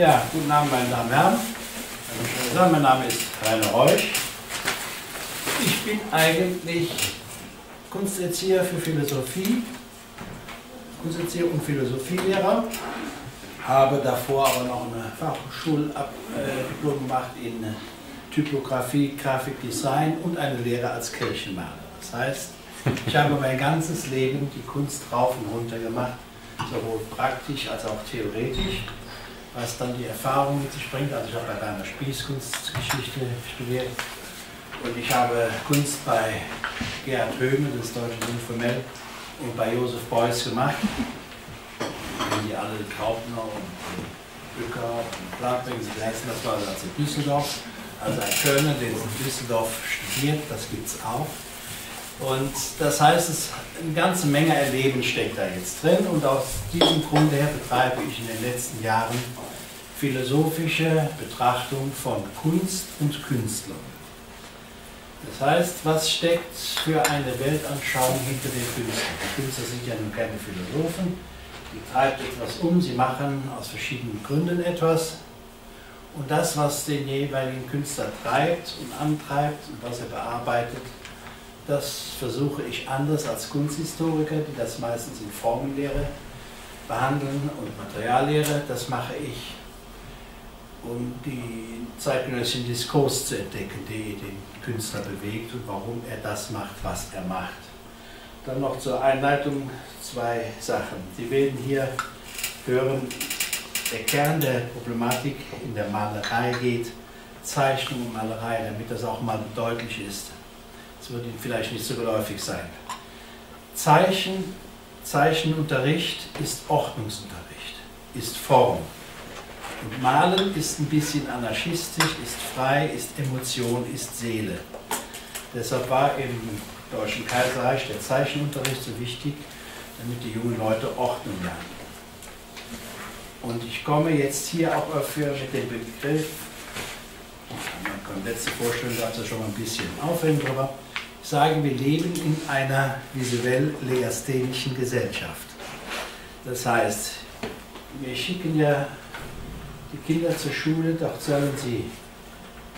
Ja, guten Abend, meine Damen und Herren. Also, mein Name ist Rainer Reusch. Ich bin eigentlich Kunsterzieher für Philosophie, Kunsterzieher und Philosophielehrer. Habe davor aber noch eine Fachhochschuldiplom gemacht in Typografie, Grafikdesign und eine Lehre als Kirchenmaler. Das heißt, ich habe mein ganzes Leben die Kunst rauf und runter gemacht, sowohl praktisch als auch theoretisch was dann die Erfahrung mit sich bringt. Also ich habe bei Werner Spieß Kunstgeschichte studiert und ich habe Kunst bei Gerhard Höhme, das deutsche Informell, und bei Josef Beuys gemacht. Wenn die alle Graupner und Bücker und Bladberg, Sie leisten, das war also in Düsseldorf. Also ein Kölner, der in Düsseldorf studiert, das gibt es auch. Und das heißt, es, eine ganze Menge Erleben steckt da jetzt drin und aus diesem Grunde her betreibe ich in den letzten Jahren philosophische Betrachtung von Kunst und Künstlern. Das heißt, was steckt für eine Weltanschauung hinter den Künstlern? Die Künstler sind ja nun keine Philosophen, die treiben etwas um, sie machen aus verschiedenen Gründen etwas. Und das, was den jeweiligen Künstler treibt und antreibt und was er bearbeitet, das versuche ich anders als Kunsthistoriker, die das meistens in Formenlehre behandeln und Materiallehre. Das mache ich, um den zeitgenössischen Diskurs zu entdecken, der den Künstler bewegt und warum er das macht, was er macht. Dann noch zur Einleitung zwei Sachen. Sie werden hier hören, der Kern der Problematik in der Malerei geht, Zeichnung und Malerei, damit das auch mal deutlich ist. Das wird Ihnen vielleicht nicht so geläufig sein. Zeichen, Zeichenunterricht ist Ordnungsunterricht, ist Form. Und Malen ist ein bisschen anarchistisch, ist frei, ist Emotion, ist Seele. Deshalb war im Deutschen Kaiserreich der Zeichenunterricht so wichtig, damit die jungen Leute Ordnung lernen. Und ich komme jetzt hier auch für mit dem Begriff, man kann letzte Vorstellung dazu schon mal ein bisschen aufhören drüber, sagen, wir leben in einer visuell-leasthenischen Gesellschaft. Das heißt, wir schicken ja die Kinder zur Schule, dort sollen sie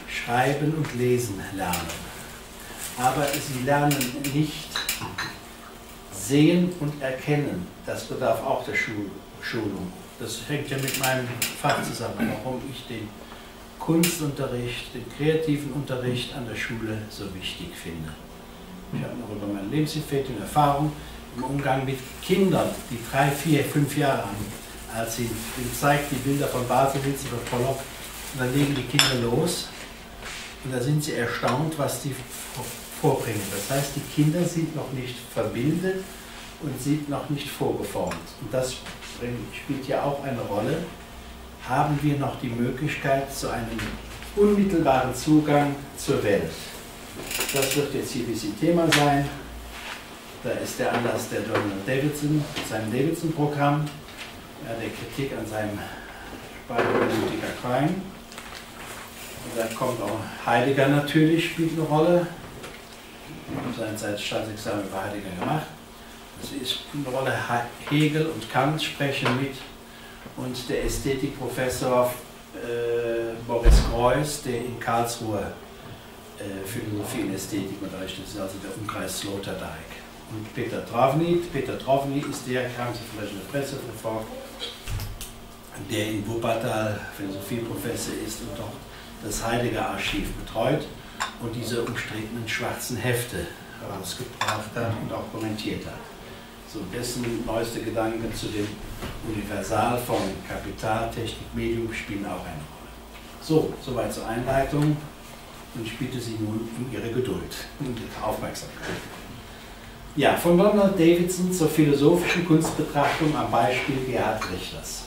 schreiben und lesen lernen. Aber sie lernen nicht sehen und erkennen. Das bedarf auch der Schulung. Das hängt ja mit meinem Fach zusammen, warum ich den Kunstunterricht, den kreativen Unterricht an der Schule so wichtig finde. Ich habe noch über meine Lebensentwicklung Erfahrung im Umgang mit Kindern, die drei, vier, fünf Jahre alt sind. Ich zeige die Bilder von Baselitz oder Pollock und dann legen die Kinder los und da sind sie erstaunt, was die vorbringen. Das heißt, die Kinder sind noch nicht verbildet und sind noch nicht vorgeformt. Und das spielt ja auch eine Rolle. Haben wir noch die Möglichkeit zu einem unmittelbaren Zugang zur Welt? Das wird jetzt hier ein bisschen Thema sein. Da ist der Anlass der Donald Davidson, sein Davidson-Programm, der Kritik an seinem Speicherbenötiger Crime. Und dann kommt auch Heidegger natürlich, spielt eine Rolle. Seinerzeit Staatsexamen über Heidegger gemacht. Das ist eine Rolle, Hegel und Kant sprechen mit. Und der Ästhetikprofessor äh, Boris Greuß, der in Karlsruhe Philosophie und Ästhetik unterrichtet. Das ist also der Umkreis Sloterdijk. Und Peter Travny, Peter Travny ist der, kam Sie vielleicht in der Presse verfolgt, der in Wuppertal Philosophieprofessor ist und dort das Heidegger-Archiv betreut und diese umstrittenen schwarzen Hefte herausgebracht hat und auch kommentiert hat. So, dessen neueste Gedanken zu dem Universal von Kapital, Technik, Medium spielen auch eine Rolle. So, soweit zur Einleitung und ich bitte Sie nun um Ihre Geduld und Ihre Aufmerksamkeit. Ja, von Ronald Davidson zur philosophischen Kunstbetrachtung am Beispiel Gerhard Richters.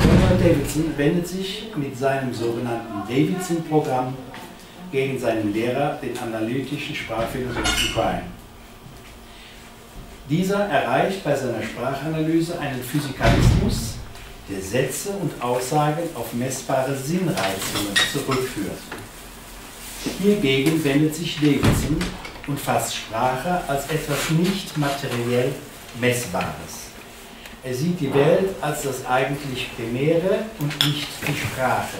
Ronald Davidson wendet sich mit seinem sogenannten Davidson-Programm gegen seinen Lehrer, den analytischen Sprachphilosophen Quine. Dieser erreicht bei seiner Sprachanalyse einen Physikalismus, der Sätze und Aussagen auf messbare Sinnreizungen zurückführt. Hiergegen wendet sich Davidson und fasst Sprache als etwas nicht materiell Messbares. Er sieht die Welt als das eigentlich Primäre und nicht die Sprache.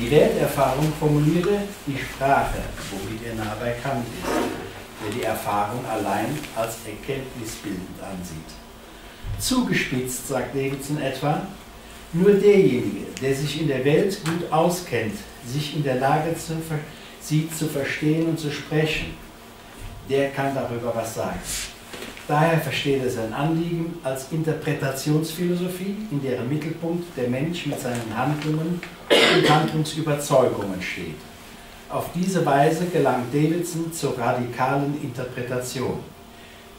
Die Welterfahrung formuliere die Sprache, womit er nah bei Kant ist, der die Erfahrung allein als erkenntnisbildend ansieht. Zugespitzt sagt Davidson etwa, nur derjenige, der sich in der Welt gut auskennt, sich in der Lage zu, sie zu verstehen und zu sprechen, der kann darüber was sagen. Daher versteht er sein Anliegen als Interpretationsphilosophie, in deren Mittelpunkt der Mensch mit seinen Handlungen und Handlungsüberzeugungen steht. Auf diese Weise gelangt Davidson zur radikalen Interpretation.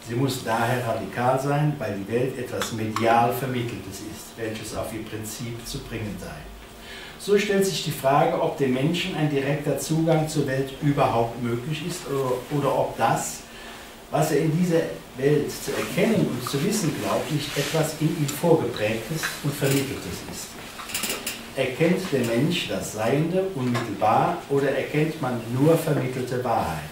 Sie muss daher radikal sein, weil die Welt etwas medial Vermitteltes ist, welches auf ihr Prinzip zu bringen sei. So stellt sich die Frage, ob dem Menschen ein direkter Zugang zur Welt überhaupt möglich ist oder, oder ob das, was er in dieser Welt zu erkennen und zu wissen glaubt, nicht etwas in ihm vorgeprägtes und vermitteltes ist. Erkennt der Mensch das Seiende unmittelbar oder erkennt man nur vermittelte Wahrheit?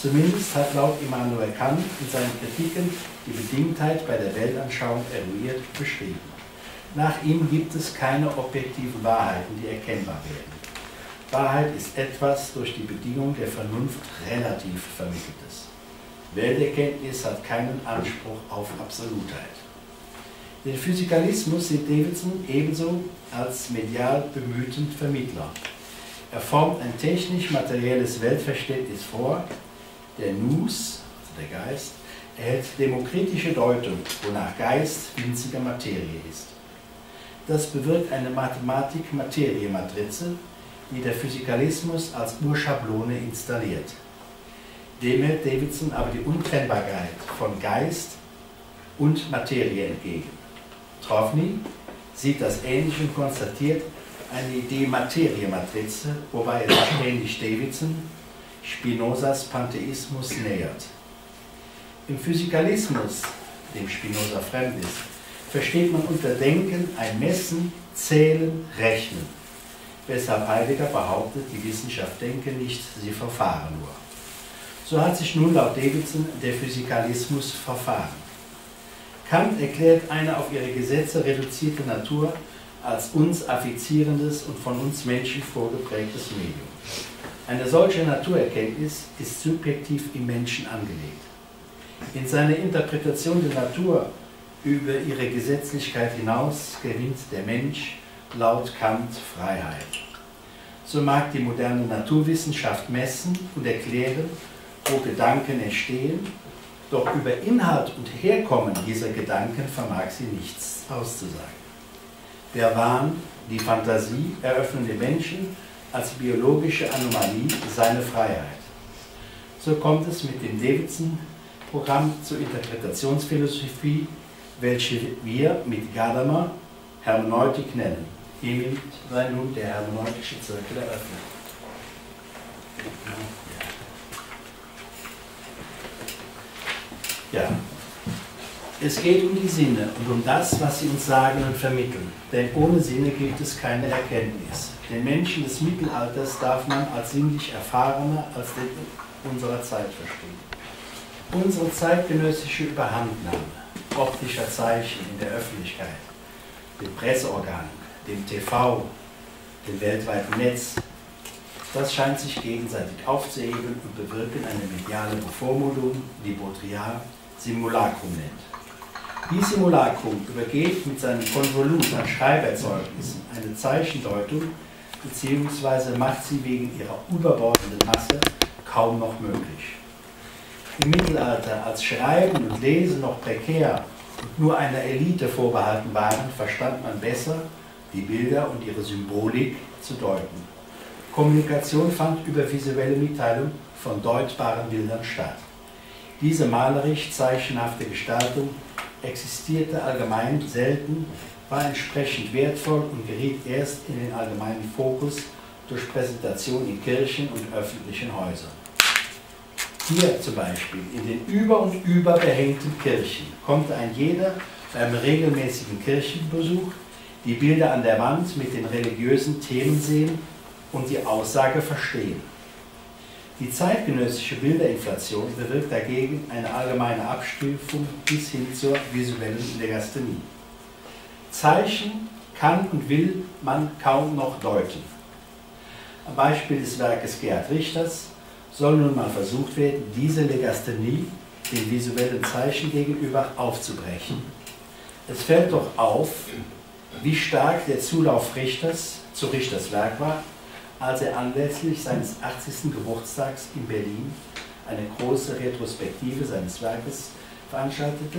Zumindest hat laut Immanuel Kant in seinen Kritiken die Bedingtheit bei der Weltanschauung eruiert beschrieben. Nach ihm gibt es keine objektiven Wahrheiten, die erkennbar werden. Wahrheit ist etwas durch die Bedingung der Vernunft relativ Vermitteltes. Welterkenntnis hat keinen Anspruch auf Absolutheit. Den Physikalismus sieht Davidson ebenso als medial bemühten Vermittler. Er formt ein technisch-materielles Weltverständnis vor, der Nus, also der Geist, erhält demokritische Deutung, wonach Geist winzige Materie ist. Das bewirkt eine Mathematik-Materie-Matrize, die der Physikalismus als Urschablone installiert. Dem hält Davidson aber die Untrennbarkeit von Geist und Materie entgegen. Trofny sieht das ähnlich und konstatiert eine Idee-Materie-Matrize, wobei er sich ähnlich Davidson Spinozas Pantheismus nähert. Im Physikalismus, dem Spinoza fremd ist, versteht man unter Denken ein Messen, Zählen, Rechnen, weshalb Heidegger behauptet, die Wissenschaft denke nicht, sie verfahre nur. So hat sich nun laut Davidson der Physikalismus verfahren. Kant erklärt eine auf ihre Gesetze reduzierte Natur als uns affizierendes und von uns Menschen vorgeprägtes Medium. Eine solche Naturerkenntnis ist subjektiv im Menschen angelegt. In seiner Interpretation der Natur über ihre Gesetzlichkeit hinaus gewinnt der Mensch laut Kant Freiheit. So mag die moderne Naturwissenschaft messen und erklären, wo Gedanken entstehen, doch über Inhalt und Herkommen dieser Gedanken vermag sie nichts auszusagen. Der Wahn, die Fantasie eröffnen den Menschen als biologische Anomalie seine Freiheit. So kommt es mit dem Davidson-Programm zur Interpretationsphilosophie, welche wir mit Gadamer Hermeneutik nennen. Hiermit sei nun der hermeneutische Zirkel eröffnet. Ja, es geht um die Sinne und um das, was sie uns sagen und vermitteln. Denn ohne Sinne gibt es keine Erkenntnis. Den Menschen des Mittelalters darf man als sinnlich erfahrener als den unserer Zeit verstehen. Unsere zeitgenössische Überhandnahme optischer Zeichen in der Öffentlichkeit, den Presseorganen, dem TV, dem weltweiten Netz, das scheint sich gegenseitig aufzuheben und bewirken eine mediale Bevormundung, die Baudrillard Simulacrum nennt. Die Simulacrum übergeht mit seinem Konvolut an Schreiberzeugnissen eine Zeichendeutung, beziehungsweise macht sie wegen ihrer überbordenden Masse kaum noch möglich. Im Mittelalter, als Schreiben und Lesen noch prekär und nur einer Elite vorbehalten waren, verstand man besser, die Bilder und ihre Symbolik zu deuten. Kommunikation fand über visuelle Mitteilung von deutbaren Bildern statt. Diese malerisch zeichenhafte Gestaltung existierte allgemein selten war entsprechend wertvoll und geriet erst in den allgemeinen Fokus durch Präsentation in Kirchen und öffentlichen Häusern. Hier zum Beispiel in den über und über behängten Kirchen konnte ein jeder beim regelmäßigen Kirchenbesuch die Bilder an der Wand mit den religiösen Themen sehen und die Aussage verstehen. Die zeitgenössische Bilderinflation bewirkt dagegen eine allgemeine Abstufung bis hin zur visuellen Legasthenie. Zeichen kann und will man kaum noch deuten. Am Beispiel des Werkes Gerhard Richters soll nun mal versucht werden, diese Legasthenie den visuellen Zeichen gegenüber aufzubrechen. Es fällt doch auf, wie stark der Zulauf Richters zu Richters Werk war, als er anlässlich seines 80. Geburtstags in Berlin eine große Retrospektive seines Werkes veranstaltete.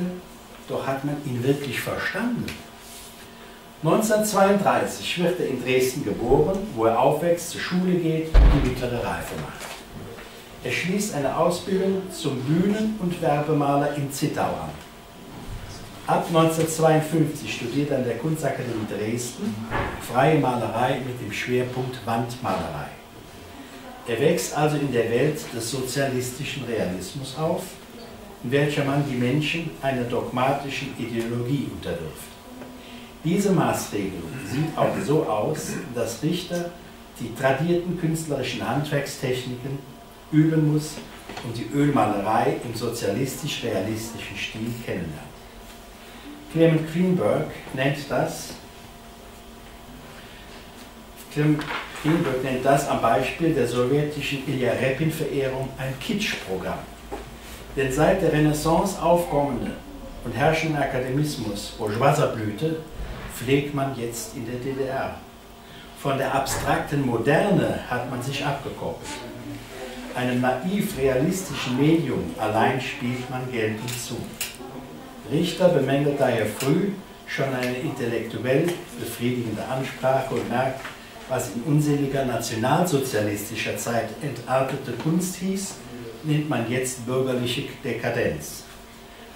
Doch hat man ihn wirklich verstanden? 1932 wird er in Dresden geboren, wo er aufwächst, zur Schule geht und die mittlere Reife macht. Er schließt eine Ausbildung zum Bühnen- und Werbemaler in Zittau an. Ab 1952 studiert er an der Kunstakademie Dresden freie Malerei mit dem Schwerpunkt Wandmalerei. Er wächst also in der Welt des sozialistischen Realismus auf, in welcher man die Menschen einer dogmatischen Ideologie unterwirft. Diese Maßregelung sieht auch so aus, dass Richter die tradierten künstlerischen Handwerkstechniken üben muss und die Ölmalerei im sozialistisch-realistischen Stil kennenlernt. Clement Greenberg nennt das, Greenberg nennt das am Beispiel der sowjetischen Ilya Repin-Verehrung ein Kitsch-Programm. Denn seit der Renaissance aufkommende und herrschende Akademismus bourgeoiser Blüte pflegt man jetzt in der DDR. Von der abstrakten Moderne hat man sich abgekoppelt. Einem naiv realistischen Medium allein spielt man Geld hinzu. Richter bemängelt daher früh schon eine intellektuell befriedigende Ansprache und merkt, was in unseliger nationalsozialistischer Zeit entartete Kunst hieß, nennt man jetzt bürgerliche Dekadenz.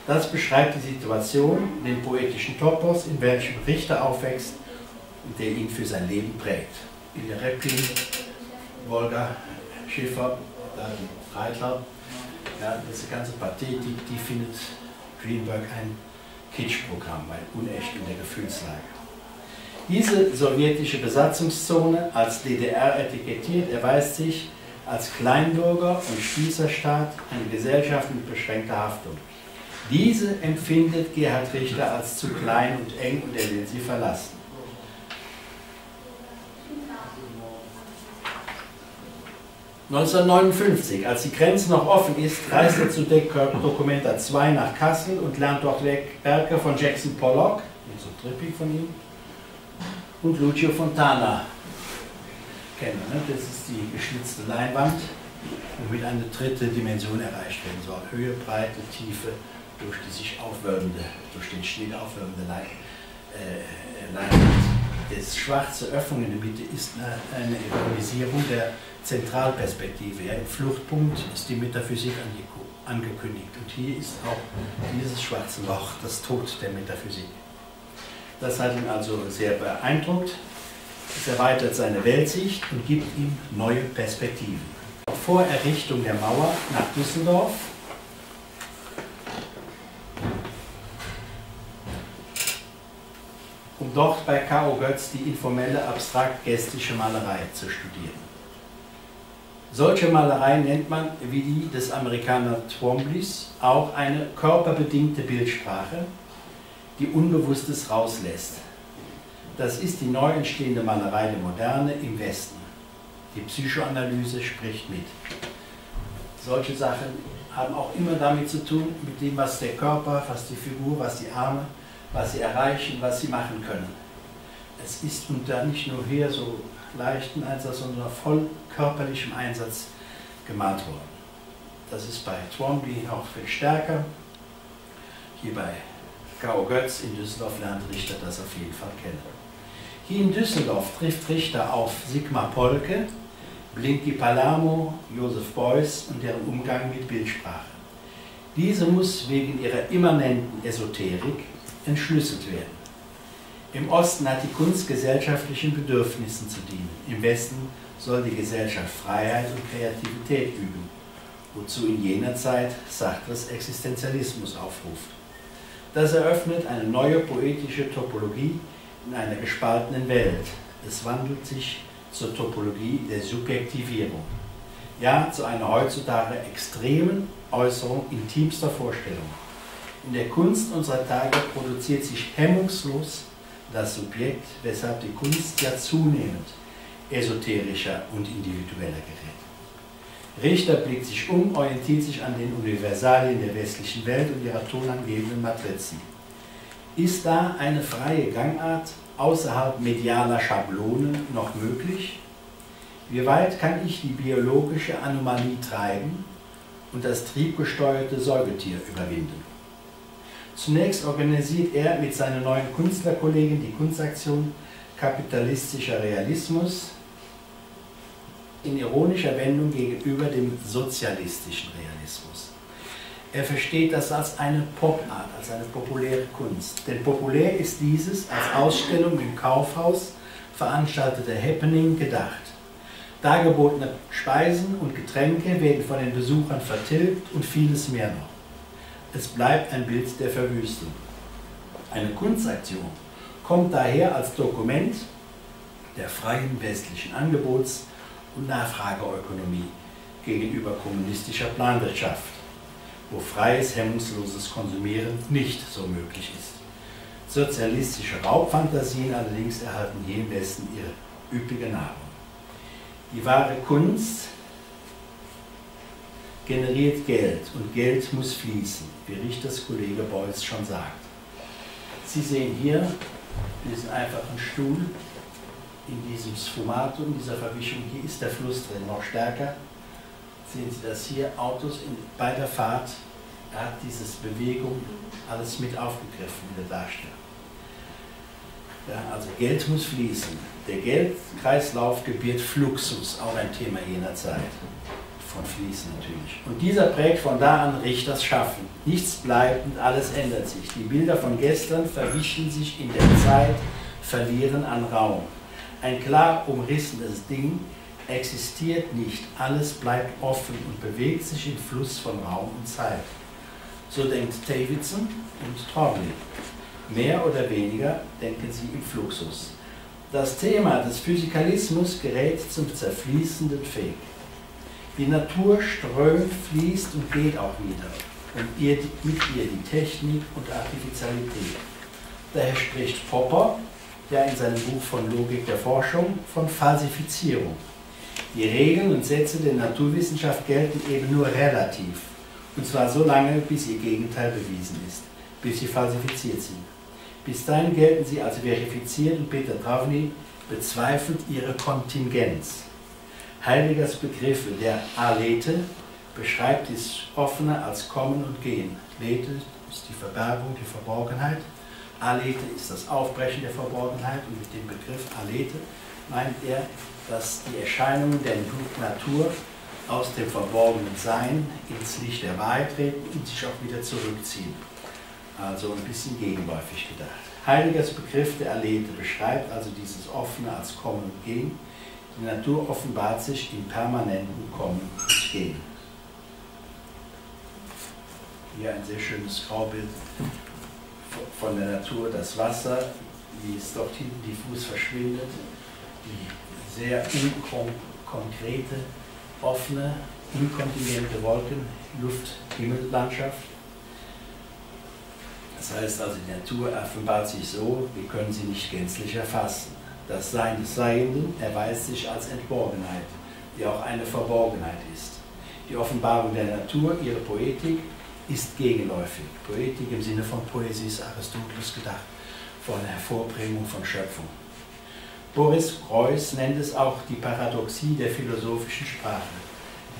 Das beschreibt die Situation, den poetischen Topos, in welchem Richter aufwächst und der ihn für sein Leben prägt. Ilja Repin, Wolga Schiffer, dann Reitler, ja, diese ganze Pathetik, die findet Greenberg ein Kitschprogramm, ein unecht in der Gefühlslage. Diese sowjetische Besatzungszone als DDR etikettiert erweist sich als Kleinbürger und Spießerstaat eine Gesellschaft mit beschränkter Haftung. Diese empfindet Gerhard Richter als zu klein und eng und er will sie verlassen. ...1959, als die Grenze noch offen ist, reist er zu Documenta 2 nach Kassel und lernt dort Werke von Jackson Pollock, so trippig von ihm, und Lucio Fontana kennen. Ne? Das ist die geschnitzte Leinwand, womit eine dritte Dimension erreicht werden soll. Höhe, Breite, Tiefe, durch die sich aufwölbende, durch den Schnitt aufwölbende äh, Leinwand. Das schwarze Öffnung in der Mitte ist eine, eine Ironisierung der Zentralperspektive. Ja, Im Fluchtpunkt ist die Metaphysik angekündigt. Und hier ist auch dieses schwarze Loch das Tod der Metaphysik. Das hat ihn also sehr beeindruckt. Es erweitert seine Weltsicht und gibt ihm neue Perspektiven. Vor Errichtung der Mauer nach Düsseldorf um dort bei K.O. Götz die informelle abstrakt-gestische Malerei zu studieren. Solche Malerei nennt man, wie die des Amerikaners Twombly's, auch eine körperbedingte Bildsprache, die Unbewusstes rauslässt. Das ist die neu entstehende Malerei der Moderne im Westen. Die Psychoanalyse spricht mit. Solche Sachen haben auch immer damit zu tun, mit dem, was der Körper, was die Figur, was die Arme, was sie erreichen, was sie machen können. Es ist unter nicht nur hier so leichten Einsatz, sondern voll körperlichem Einsatz gemalt worden. Das ist bei Twombly auch viel stärker. Hier bei Gao Götz in Düsseldorf lernt Richter das auf jeden Fall kennen. Hier in Düsseldorf trifft Richter auf Sigmar Polke, Blinky Palermo, Josef Beuys und deren Umgang mit Bildsprache. Diese muss wegen ihrer immanenten Esoterik entschlüsselt werden. Im Osten hat die Kunst gesellschaftlichen Bedürfnissen zu dienen. Im Westen soll die Gesellschaft Freiheit und Kreativität üben, wozu in jener Zeit Sartres Existenzialismus aufruft. Das eröffnet eine neue poetische Topologie in einer gespaltenen Welt. Es wandelt sich zur Topologie der Subjektivierung. ja zu einer heutzutage extremen Äußerung intimster Vorstellung. In der Kunst unserer Tage produziert sich hemmungslos das Subjekt, weshalb die Kunst ja zunehmend esoterischer und individueller gerät. Richter blickt sich um, orientiert sich an den Universalien der westlichen Welt und ihrer tonangebenden Matrizen. Ist da eine freie Gangart außerhalb medialer Schablonen noch möglich? Wie weit kann ich die biologische Anomalie treiben und das triebgesteuerte Säugetier überwinden? Zunächst organisiert er mit seiner neuen Künstlerkollegin die Kunstaktion Kapitalistischer Realismus in ironischer Wendung gegenüber dem sozialistischen Realismus. Er versteht das als eine Popart, als eine populäre Kunst. Denn populär ist dieses als Ausstellung im Kaufhaus veranstaltete Happening gedacht. Dargebotene Speisen und Getränke werden von den Besuchern vertilgt und vieles mehr noch. Es bleibt ein Bild der Verwüstung. Eine Kunstaktion kommt daher als Dokument der freien westlichen Angebots- und Nachfrageökonomie gegenüber kommunistischer Planwirtschaft, wo freies, hemmungsloses Konsumieren nicht so möglich ist. Sozialistische Raubfantasien allerdings erhalten hier im Westen ihre üppige Nahrung. Die wahre Kunst generiert Geld und Geld muss fließen, wie Richters Kollege Beuys schon sagt. Sie sehen hier diesen einfachen Stuhl in diesem Sfumato, in dieser Verwischung. Hier ist der Fluss drin, noch stärker. Sehen Sie das hier, Autos in, bei der Fahrt, er hat diese Bewegung alles mit aufgegriffen in der Darstellung. Ja, also Geld muss fließen. Der Geldkreislauf gebiert Fluxus, auch ein Thema jener Zeit von Fließen natürlich. Und dieser prägt von da an Richters Schaffen. Nichts bleibt und alles ändert sich. Die Bilder von gestern verwischen sich in der Zeit, verlieren an Raum. Ein klar umrissenes Ding existiert nicht. Alles bleibt offen und bewegt sich im Fluss von Raum und Zeit. So denkt Davidson und Torley. Mehr oder weniger denken sie im Fluxus. Das Thema des Physikalismus gerät zum zerfließenden Fake. Die Natur strömt, fließt und geht auch wieder. Und ihr, mit ihr die Technik und Artificialität. Daher spricht Popper ja in seinem Buch von Logik der Forschung von Falsifizierung. Die Regeln und Sätze der Naturwissenschaft gelten eben nur relativ. Und zwar so lange, bis ihr Gegenteil bewiesen ist, bis sie falsifiziert sind. Bis dahin gelten sie als verifiziert und Peter Travny bezweifelt ihre Kontingenz. Heiligers Begriffe der Alete beschreibt dies Offene als Kommen und Gehen. Lete ist die Verbergung, die Verborgenheit. Alete ist das Aufbrechen der Verborgenheit und mit dem Begriff Alete meint er, dass die Erscheinungen der Natur aus dem verborgenen Sein ins Licht der Wahrheit treten und sich auch wieder zurückziehen. Also ein bisschen gegenläufig gedacht. Heiligers Begriff der Alete beschreibt also dieses Offene als Kommen und Gehen die Natur offenbart sich im permanenten Kommen und Gehen. Hier ein sehr schönes Graubild von der Natur, das Wasser, wie es dort hinten diffus verschwindet, die sehr unkonkrete, offene, inkontinente Wolken, Luft, Himmellandschaft. Das heißt also, die Natur offenbart sich so, wir können sie nicht gänzlich erfassen. Das Sein des Seienden erweist sich als Entborgenheit, die auch eine Verborgenheit ist. Die Offenbarung der Natur, ihre Poetik, ist gegenläufig. Poetik im Sinne von Poesie ist Aristoteles gedacht, von Hervorbringung von Schöpfung. Boris Reuss nennt es auch die Paradoxie der philosophischen Sprache.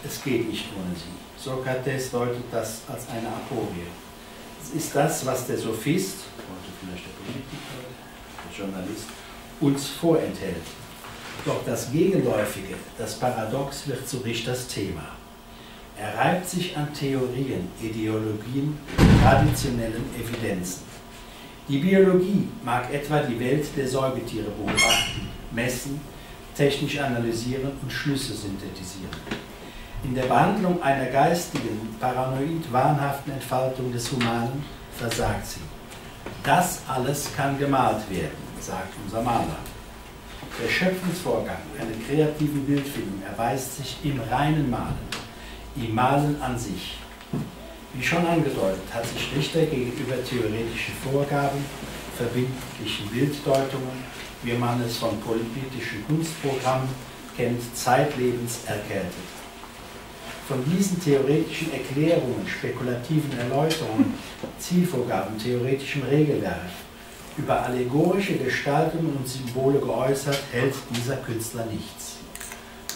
Es geht nicht ohne sie. Sokrates deutet das als eine Aporie. Es ist das, was der Sophist, heute vielleicht der Politiker, der Journalist, uns vorenthält. Doch das Gegenläufige, das Paradox wird zu Richters Thema. Er reibt sich an Theorien, Ideologien, traditionellen Evidenzen. Die Biologie mag etwa die Welt der Säugetiere beobachten, messen, technisch analysieren und Schlüsse synthetisieren. In der Behandlung einer geistigen, paranoid wahnhaften Entfaltung des Humanen versagt sie. Das alles kann gemalt werden sagt unser Maler. Der Schöpfungsvorgang einer kreativen Bildfilm erweist sich im reinen Malen, im Malen an sich. Wie schon angedeutet, hat sich Richter gegenüber theoretischen Vorgaben, verbindlichen Bilddeutungen, wie man es von politischen Kunstprogrammen kennt, zeitlebens erkältet. Von diesen theoretischen Erklärungen, spekulativen Erläuterungen, Zielvorgaben, theoretischem Regelwerk über allegorische Gestaltungen und Symbole geäußert, hält dieser Künstler nichts.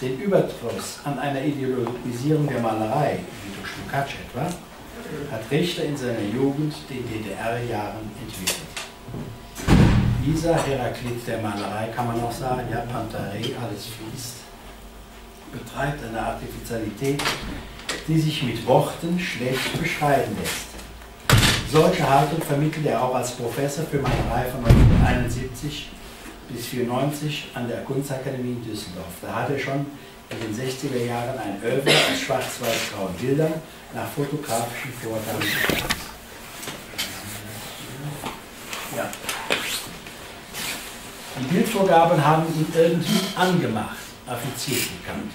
Den Überdruss an einer Ideologisierung der Malerei, wie durch Lukács etwa, hat Richter in seiner Jugend den DDR-Jahren entwickelt. Dieser Heraklit der Malerei kann man auch sagen, ja, Pantarei, alles fließt, betreibt eine Artificialität, die sich mit Worten schlecht beschreiben lässt. Solche Haltung vermittelt er auch als Professor für Malerei von 1971 bis 1994 an der Kunstakademie in Düsseldorf. Da hat er schon in den 60er Jahren ein Oeuvre aus schwarz-weiß-grauen Bildern nach fotografischen Vorgaben gemacht. Ja. Die Bildvorgaben haben ihn irgendwie angemacht, affiziert bekannt.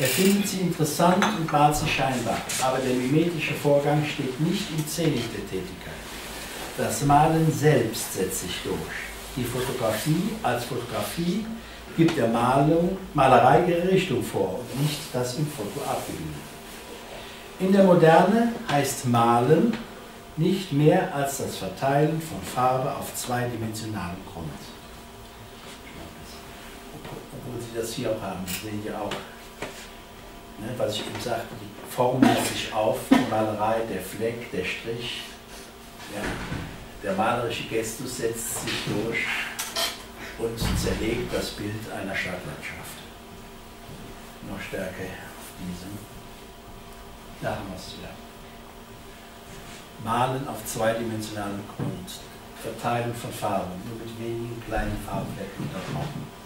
Er findet sie interessant und malt sie scheinbar, aber der mimetische Vorgang steht nicht im Zenit der Tätigkeit. Das Malen selbst setzt sich durch. Die Fotografie als Fotografie gibt der Malung, Malerei ihre Richtung vor und nicht das im Foto abgebildet. In der Moderne heißt Malen nicht mehr als das Verteilen von Farbe auf zweidimensionalem Grund. Obwohl Sie das hier auch haben, Sie sehen ja auch Ne, was ich eben sagte, die Form macht sich auf, die Malerei, der Fleck, der Strich, ja, der malerische Gestus setzt sich durch und zerlegt das Bild einer Stadtlandschaft. Noch stärker auf diesem. Da haben wir es wieder. Malen auf zweidimensionalem Grund, Verteilen von Farben, nur mit wenigen kleinen Farbflecken unterbrochen.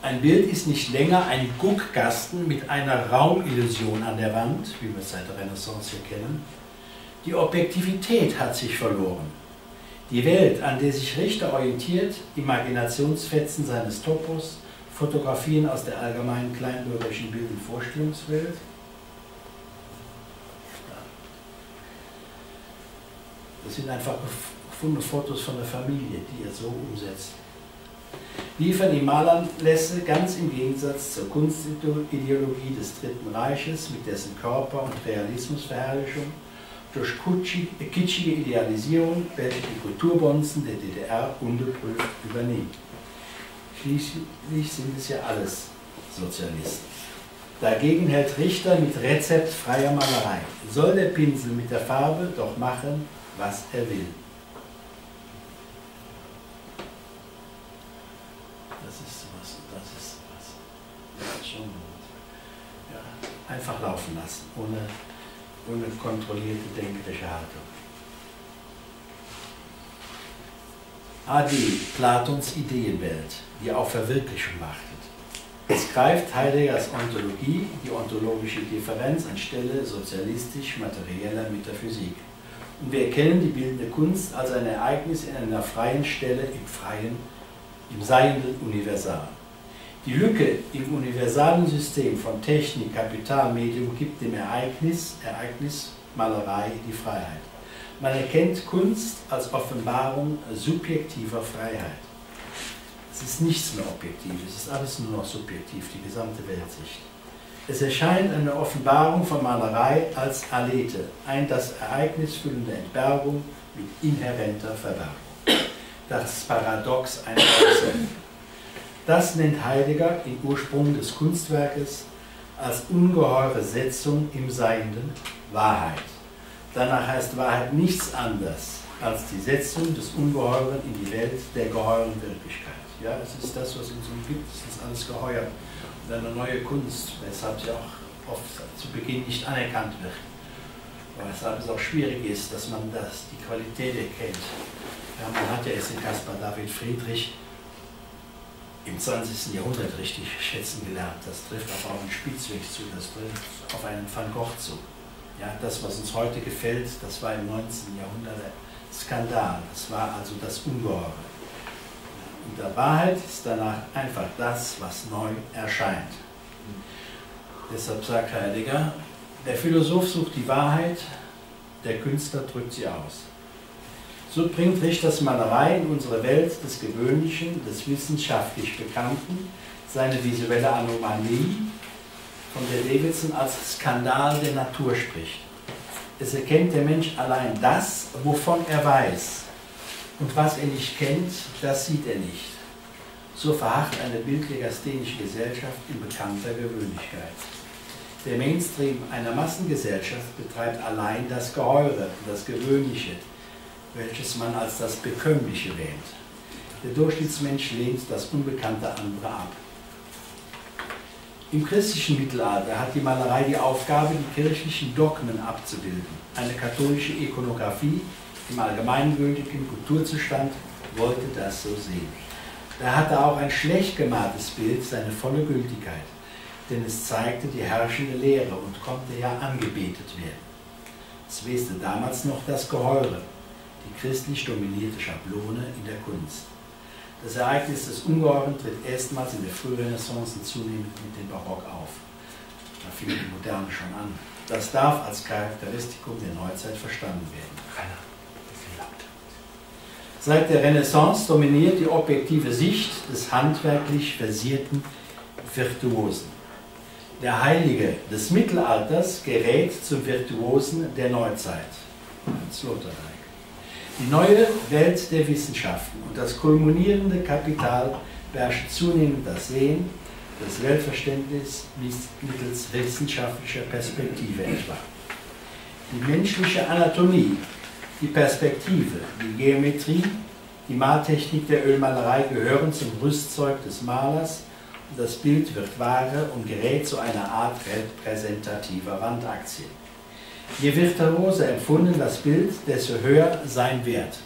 Ein Bild ist nicht länger ein Guckkasten mit einer Raumillusion an der Wand, wie wir es seit der Renaissance hier kennen. Die Objektivität hat sich verloren. Die Welt, an der sich Richter orientiert, Imaginationsfetzen seines Topos, Fotografien aus der allgemeinen kleinbürgerlichen Bild- und Vorstellungswelt. Das sind einfach gefundene Fotos von der Familie, die er so umsetzt liefern die Malerlässe ganz im Gegensatz zur Kunstideologie des Dritten Reiches mit dessen Körper- und Realismusverherrlichung durch kitschige Idealisierung, welche die Kulturbonzen der DDR ungeprüft übernehmen. Schließlich sind es ja alles Sozialisten. Dagegen hält Richter mit rezeptfreier Malerei. Soll der Pinsel mit der Farbe doch machen, was er will. Einfach laufen lassen, ohne, ohne kontrollierte denkliche Haltung. AD, Platons Ideenwelt, die auf Verwirklichung wartet. Es greift Heideggers Ontologie, die ontologische Differenz, anstelle sozialistisch-materieller Metaphysik. Und wir erkennen die bildende Kunst als ein Ereignis in einer freien Stelle im freien, im seienden Universal. Die Lücke im universalen System von Technik, Kapital, Medium gibt dem Ereignis, Ereignis Malerei die Freiheit. Man erkennt Kunst als Offenbarung subjektiver Freiheit. Es ist nichts mehr objektiv, es ist alles nur noch subjektiv, die gesamte Weltsicht. Es erscheint eine Offenbarung von Malerei als Alete, ein das Ereignis füllende Entbergung mit inhärenter Verbergung. Das Paradox einer Äußerung. Das nennt Heidegger im Ursprung des Kunstwerkes als ungeheure Setzung im Seienden Wahrheit. Danach heißt Wahrheit nichts anderes als die Setzung des Ungeheuren in die Welt der geheuren Wirklichkeit. Ja, es ist das, was uns umgibt, es ist alles geheuer. Und eine neue Kunst, weshalb sie auch oft zu Beginn nicht anerkannt wird. Weshalb es auch schwierig ist, dass man das, die Qualität erkennt. Ja, man hat ja jetzt den Caspar David Friedrich, im 20. Jahrhundert richtig schätzen gelernt. Das trifft auf einen Spitzweg zu, das trifft auf einen Van Gogh zu. Ja, das, was uns heute gefällt, das war im 19. Jahrhundert ein Skandal. Das war also das Ungeheure. Und der Wahrheit ist danach einfach das, was neu erscheint. Deshalb sagt Heidegger, der Philosoph sucht die Wahrheit, der Künstler drückt sie aus. So bringt Richters Malerei in unsere Welt des Gewöhnlichen, des wissenschaftlich Bekannten, seine visuelle Anomalie, von der Davidson als Skandal der Natur spricht. Es erkennt der Mensch allein das, wovon er weiß. Und was er nicht kennt, das sieht er nicht. So verharrt eine bildlegasthenische Gesellschaft in bekannter Gewöhnlichkeit. Der Mainstream einer Massengesellschaft betreibt allein das Geheure, das Gewöhnliche, welches man als das Bekömmliche wähnt. Der Durchschnittsmensch lehnt das unbekannte andere ab. Im christlichen Mittelalter hat die Malerei die Aufgabe, die kirchlichen Dogmen abzubilden. Eine katholische Ikonographie im allgemeingültigen Kulturzustand wollte das so sehen. Da hatte auch ein schlecht gemaltes Bild seine volle Gültigkeit, denn es zeigte die herrschende Lehre und konnte ja angebetet werden. Es weste damals noch das Geheure, die christlich dominierte Schablone in der Kunst. Das Ereignis des Ungeheuren tritt erstmals in der Frührenaissance zunehmend mit dem Barock auf. Da fing die Moderne schon an. Das darf als Charakteristikum der Neuzeit verstanden werden. Seit der Renaissance dominiert die objektive Sicht des handwerklich versierten Virtuosen. Der Heilige des Mittelalters gerät zum Virtuosen der Neuzeit. Sloterdijk. Die neue Welt der Wissenschaften und das kulminierende Kapital beherrscht zunehmend das Sehen, das Weltverständnis mittels wissenschaftlicher Perspektive etwa. Die menschliche Anatomie, die Perspektive, die Geometrie, die Maltechnik der Ölmalerei gehören zum Rüstzeug des Malers und das Bild wird Ware und gerät zu einer Art repräsentativer Wandaktie. Je virtuoser empfunden das Bild, desto höher sein Wert.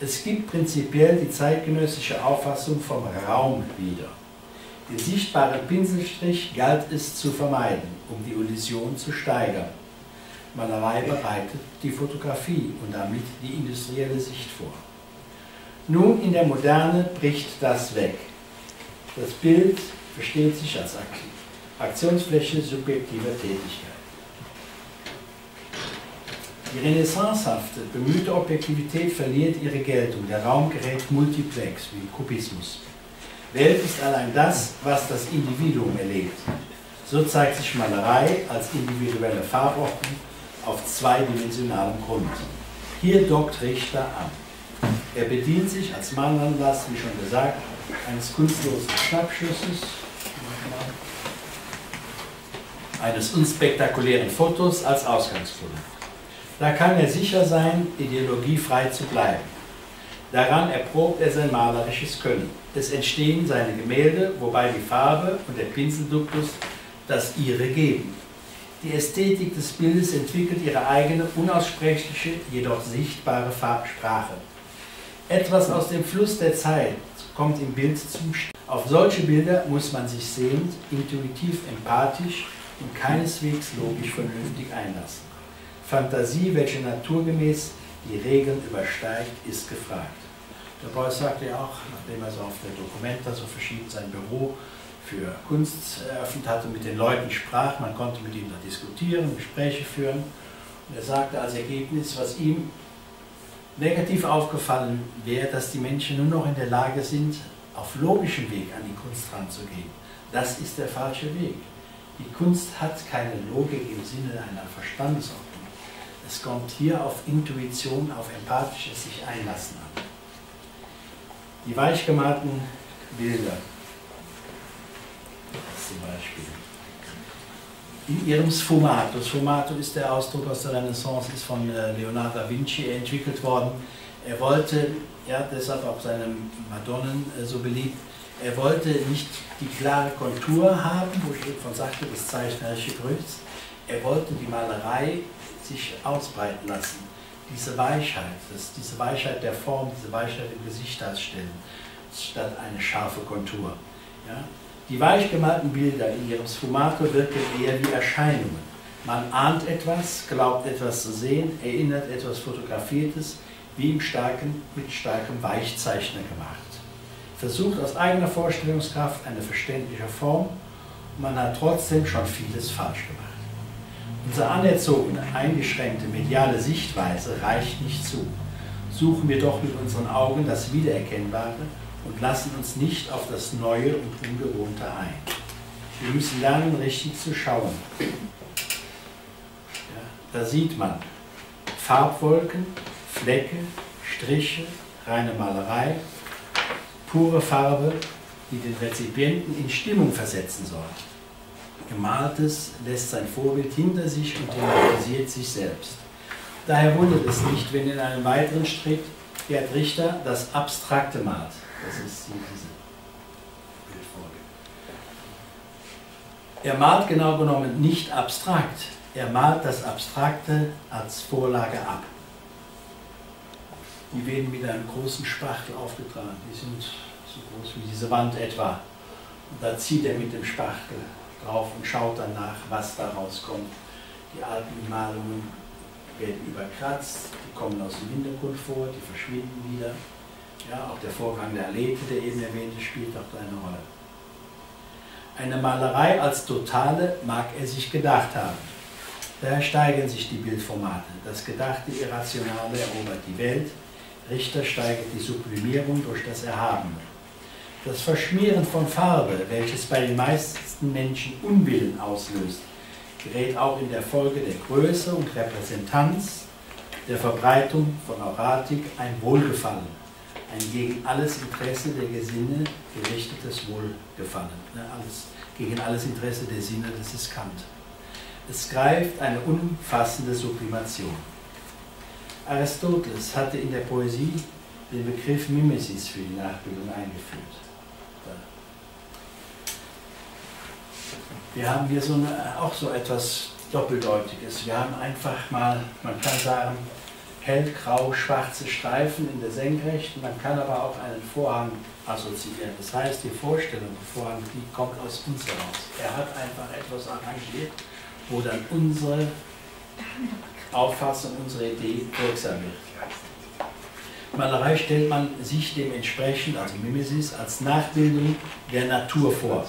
Es gibt prinzipiell die zeitgenössische Auffassung vom Raum wieder. Den sichtbaren Pinselstrich galt es zu vermeiden, um die Illusion zu steigern. Malerei bereitet die Fotografie und damit die industrielle Sicht vor. Nun in der Moderne bricht das weg. Das Bild versteht sich als Aktionsfläche subjektiver Tätigkeit. Die renaissancehafte, bemühte Objektivität verliert ihre Geltung. Der Raum gerät multiplex, wie im Kubismus. Welt ist allein das, was das Individuum erlebt. So zeigt sich Malerei als individuelle Farbordnung auf zweidimensionalem Grund. Hier dockt Richter an. Er bedient sich als Malanlass, wie schon gesagt, eines kunstlosen Schnappschusses, eines unspektakulären Fotos als Ausgangspunkt. Da kann er sicher sein, ideologiefrei zu bleiben. Daran erprobt er sein malerisches Können. Es entstehen seine Gemälde, wobei die Farbe und der Pinselduktus das ihre geben. Die Ästhetik des Bildes entwickelt ihre eigene, unaussprechliche, jedoch sichtbare Farbsprache. Etwas aus dem Fluss der Zeit kommt im Bild zum St Auf solche Bilder muss man sich sehend, intuitiv, empathisch und keineswegs logisch vernünftig einlassen. Fantasie, welche naturgemäß die Regeln übersteigt, ist gefragt. Der Beuys sagte ja auch, nachdem er so auf der Documenta so verschieden sein Büro für Kunst eröffnet hatte, und mit den Leuten sprach, man konnte mit ihnen da diskutieren, Gespräche führen. Und er sagte als Ergebnis, was ihm negativ aufgefallen wäre, dass die Menschen nur noch in der Lage sind, auf logischem Weg an die Kunst ranzugehen. Das ist der falsche Weg. Die Kunst hat keine Logik im Sinne einer Verstandesordnung. Es kommt hier auf Intuition, auf empathisches sich einlassen an. Die weichgemalten Bilder zum Beispiel. In ihrem Sfumato. Sfumato ist der Ausdruck aus der Renaissance, ist von äh, Leonardo da Vinci entwickelt worden. Er wollte, ja, deshalb auch seine Madonnen äh, so beliebt, er wollte nicht die klare Kontur haben, wo ich eben von sagte, das zeichnerische Größ. Er wollte die Malerei sich ausbreiten lassen. Diese Weichheit, das, diese Weichheit der Form, diese Weichheit im Gesicht darstellen, statt eine scharfe Kontur. Ja? Die weich gemalten Bilder in ihrem Sfumato wirken eher wie Erscheinungen. Man ahnt etwas, glaubt etwas zu sehen, erinnert etwas Fotografiertes, wie im starken, mit starkem Weichzeichner gemacht. versucht aus eigener Vorstellungskraft eine verständliche Form man hat trotzdem schon vieles falsch gemacht. Unsere anerzogene, eingeschränkte mediale Sichtweise reicht nicht zu. Suchen wir doch mit unseren Augen das Wiedererkennbare und lassen uns nicht auf das Neue und Ungewohnte ein. Wir müssen lernen, richtig zu schauen. Ja, da sieht man Farbwolken, Flecke, Striche, reine Malerei, pure Farbe, die den Rezipienten in Stimmung versetzen soll. Gemaltes lässt sein Vorbild hinter sich und thematisiert sich selbst. Daher wundert es nicht, wenn in einem weiteren Schritt Gerd Richter das Abstrakte malt. Das ist diese Bildfolge. Er malt genau genommen nicht abstrakt, er malt das Abstrakte als Vorlage ab. Die werden mit einem großen Spachtel aufgetragen. Die sind so groß wie diese Wand etwa. Und da zieht er mit dem Spachtel drauf und schaut danach, was da rauskommt. Die alten Malungen werden überkratzt, die kommen aus dem Hintergrund vor, die verschwinden wieder. Ja, auch der Vorgang der Alete, der eben erwähnte, spielt auch eine Rolle. Eine Malerei als totale mag er sich gedacht haben. Daher steigern sich die Bildformate. Das gedachte Irrationale erobert die Welt, Richter steigert die Sublimierung durch das Erhabene. Das Verschmieren von Farbe, welches bei den meisten Menschen Unwillen auslöst, gerät auch in der Folge der Größe und Repräsentanz, der Verbreitung von Auratik ein Wohlgefallen, ein gegen alles Interesse der Gesinne gerichtetes Wohlgefallen. Ne, alles, gegen alles Interesse der Sinne, das ist Kant. Es greift eine umfassende Sublimation. Aristoteles hatte in der Poesie den Begriff Mimesis für die Nachbildung eingeführt. Wir haben hier so eine, auch so etwas Doppeldeutiges. Wir haben einfach mal, man kann sagen, hellgrau schwarze Streifen in der Senkrechten, man kann aber auch einen Vorhang assoziieren. Das heißt, die Vorstellung vom Vorhang, die kommt aus uns heraus. Er hat einfach etwas arrangiert, wo dann unsere Auffassung, unsere Idee wirksam wird. Malerei stellt man sich dementsprechend, also Mimesis, als Nachbildung der Natur vor.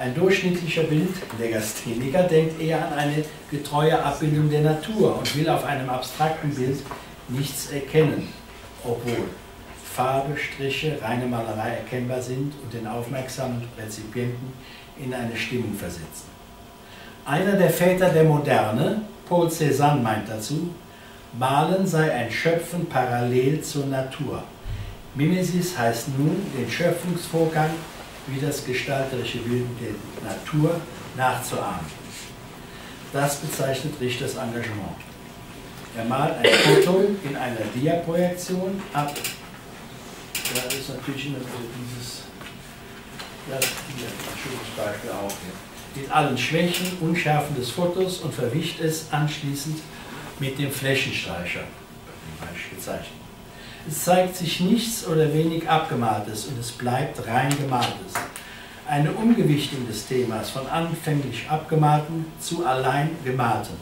Ein durchschnittlicher Bildlegastheniker denkt eher an eine getreue Abbildung der Natur und will auf einem abstrakten Bild nichts erkennen, obwohl Farbe, Striche, reine Malerei erkennbar sind und den aufmerksamen Rezipienten in eine Stimmung versetzen. Einer der Väter der Moderne, Paul Cézanne, meint dazu, Malen sei ein Schöpfen parallel zur Natur. Mimesis heißt nun, den Schöpfungsvorgang wie das gestalterische Bilden der Natur nachzuahmen. Das bezeichnet Richters Engagement. Er malt ein Foto in einer Diaprojektion ab. Da ist natürlich immer dieses, das hier, schönes Beispiel auch hier. Mit allen Schwächen, Unschärfen des Fotos und verwischt es anschließend mit dem Flächenstreicher, gezeichnet. Es zeigt sich nichts oder wenig Abgemaltes und es bleibt rein Gemaltes. Eine Umgewichtung des Themas von anfänglich Abgemalten zu allein Gemalten.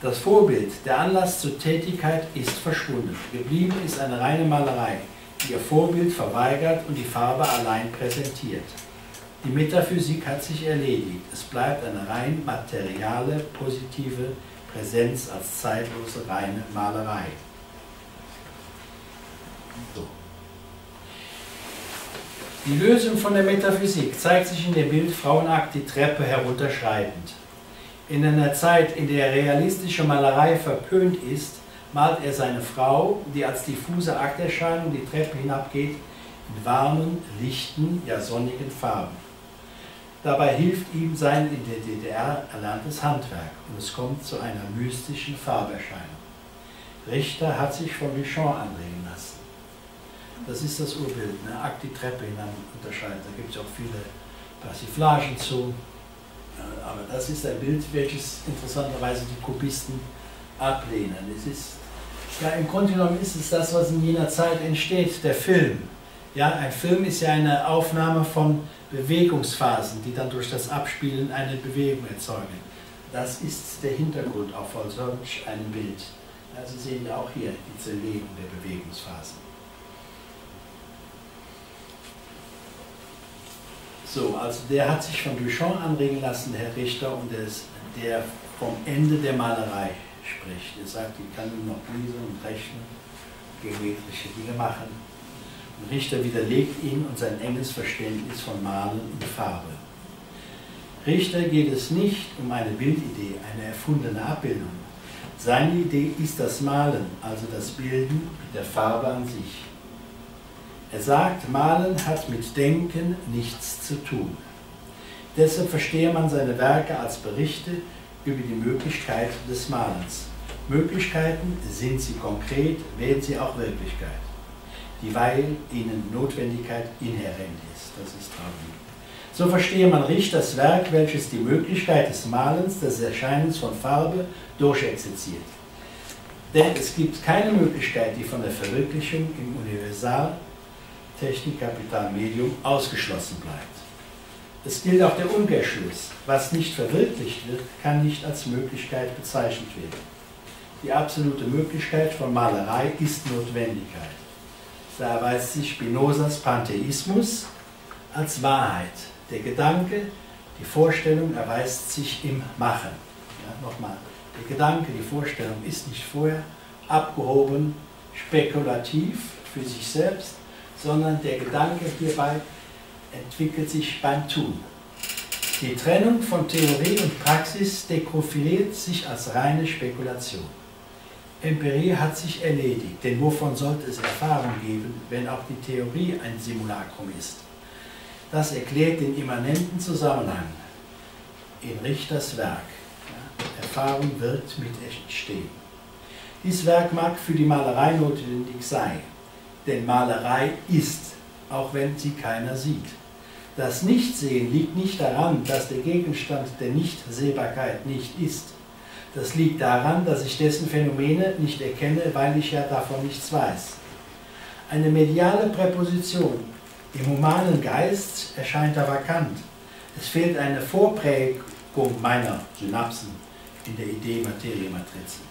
Das Vorbild, der Anlass zur Tätigkeit ist verschwunden. Geblieben ist eine reine Malerei, die ihr Vorbild verweigert und die Farbe allein präsentiert. Die Metaphysik hat sich erledigt. Es bleibt eine rein materiale, positive Präsenz als zeitlose reine Malerei. Die Lösung von der Metaphysik zeigt sich in dem Bild Frauenakt die Treppe herunterschreitend. In einer Zeit, in der realistische Malerei verpönt ist, malt er seine Frau, die als diffuse Akterscheinung die Treppe hinabgeht, in warmen, lichten, ja sonnigen Farben. Dabei hilft ihm sein in der DDR erlerntes Handwerk und es kommt zu einer mystischen Farberscheinung. Richter hat sich von Bichon anregen lassen. Das ist das Urbild, ne? Akt die Treppe hinan unterscheidet. Da gibt es auch viele Persiflagen zu. Aber das ist ein Bild, welches interessanterweise die Kubisten ablehnen. Es ist, ja, im Grunde genommen ist es das, was in jener Zeit entsteht, der Film. Ja, ein Film ist ja eine Aufnahme von Bewegungsphasen, die dann durch das Abspielen eine Bewegung erzeugen. Das ist der Hintergrund auch von solch einem Bild. Also sehen wir auch hier die Zerlegung der Bewegungsphasen. So, also der hat sich von Duchamp anregen lassen, Herr Richter, und der, ist, der vom Ende der Malerei spricht. Er sagt, ich kann nur noch lesen und rechnen, geometrische Dinge machen. Und Richter widerlegt ihn und sein enges Verständnis von Malen in Farbe. Richter geht es nicht um eine Bildidee, eine erfundene Abbildung. Seine Idee ist das Malen, also das Bilden mit der Farbe an sich. Er sagt, Malen hat mit Denken nichts zu tun. Deshalb verstehe man seine Werke als Berichte über die Möglichkeit des Malens. Möglichkeiten sind sie konkret, werden sie auch Wirklichkeit, dieweil ihnen Notwendigkeit inhärent ist. Das ist traurig. So verstehe man Richters Werk, welches die Möglichkeit des Malens, des Erscheinens von Farbe durchexerziert. Denn es gibt keine Möglichkeit, die von der Verwirklichung im Universal Technik, Kapital, Medium ausgeschlossen bleibt. Es gilt auch der Umkehrschluss. Was nicht verwirklicht wird, kann nicht als Möglichkeit bezeichnet werden. Die absolute Möglichkeit von Malerei ist Notwendigkeit. Da erweist sich Spinozas Pantheismus als Wahrheit. Der Gedanke, die Vorstellung erweist sich im Machen. Ja, Nochmal, der Gedanke, die Vorstellung ist nicht vorher abgehoben, spekulativ für sich selbst, sondern der Gedanke hierbei entwickelt sich beim Tun. Die Trennung von Theorie und Praxis dekrofiliert sich als reine Spekulation. Empirie hat sich erledigt, denn wovon sollte es Erfahrung geben, wenn auch die Theorie ein Simulacrum ist? Das erklärt den immanenten Zusammenhang in Richters Werk. Erfahrung wird mit entstehen. Dies Werk mag für die Malerei notwendig sein, denn Malerei ist, auch wenn sie keiner sieht. Das Nichtsehen liegt nicht daran, dass der Gegenstand der Nichtsehbarkeit nicht ist. Das liegt daran, dass ich dessen Phänomene nicht erkenne, weil ich ja davon nichts weiß. Eine mediale Präposition im humanen Geist erscheint da vakant. Es fehlt eine Vorprägung meiner Synapsen in der Idee Materie-Matrizen.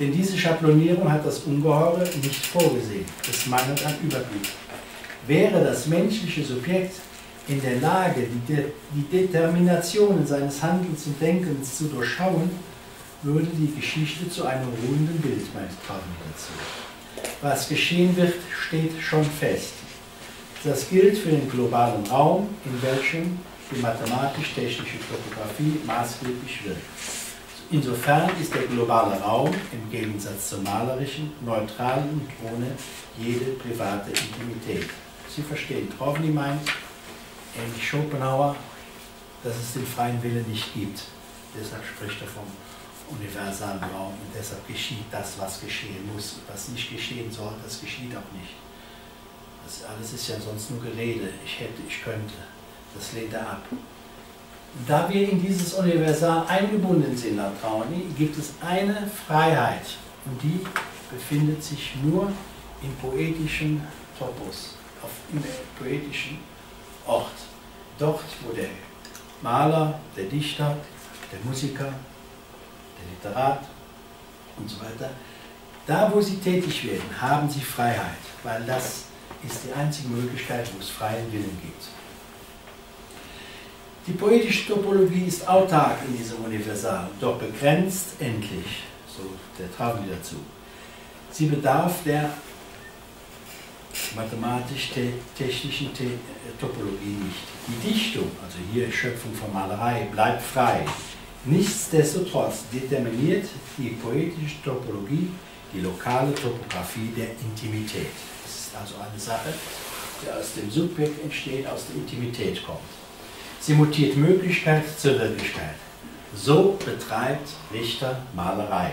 Denn diese Schablonierung hat das Ungeheure nicht vorgesehen. Es mangelt an Überblick. Wäre das menschliche Subjekt in der Lage, die, De die Determinationen seines Handelns und Denkens zu durchschauen, würde die Geschichte zu einem ruhenden Bild, meint dazu. Was geschehen wird, steht schon fest. Das gilt für den globalen Raum, in welchem die mathematisch-technische Topographie maßgeblich wirkt. Insofern ist der globale Raum im Gegensatz zum malerischen neutral und ohne jede private Intimität. Sie verstehen, Trovny meint, ähnlich Schopenhauer, dass es den freien Willen nicht gibt. Deshalb spricht er vom universalen Raum und deshalb geschieht das, was geschehen muss. Was nicht geschehen soll, das geschieht auch nicht. Das alles ist ja sonst nur Gerede. Ich hätte, ich könnte. Das lehnt er ab. Da wir in dieses Universal eingebunden sind, laut Trauni, gibt es eine Freiheit und die befindet sich nur im poetischen Topos, auf dem poetischen Ort. Dort, wo der Maler, der Dichter, der Musiker, der Literat und so weiter, da wo sie tätig werden, haben sie Freiheit, weil das ist die einzige Möglichkeit, wo es freien Willen gibt. Die poetische Topologie ist autark in diesem Universal, doch begrenzt endlich, so der Traum dazu. Sie bedarf der mathematisch-technischen Topologie nicht. Die Dichtung, also hier Schöpfung von Malerei, bleibt frei. Nichtsdestotrotz determiniert die poetische Topologie die lokale Topographie der Intimität. Das ist also eine Sache, die aus dem Subjekt entsteht, aus der Intimität kommt. Sie mutiert Möglichkeit zur Wirklichkeit. So betreibt Richter Malerei.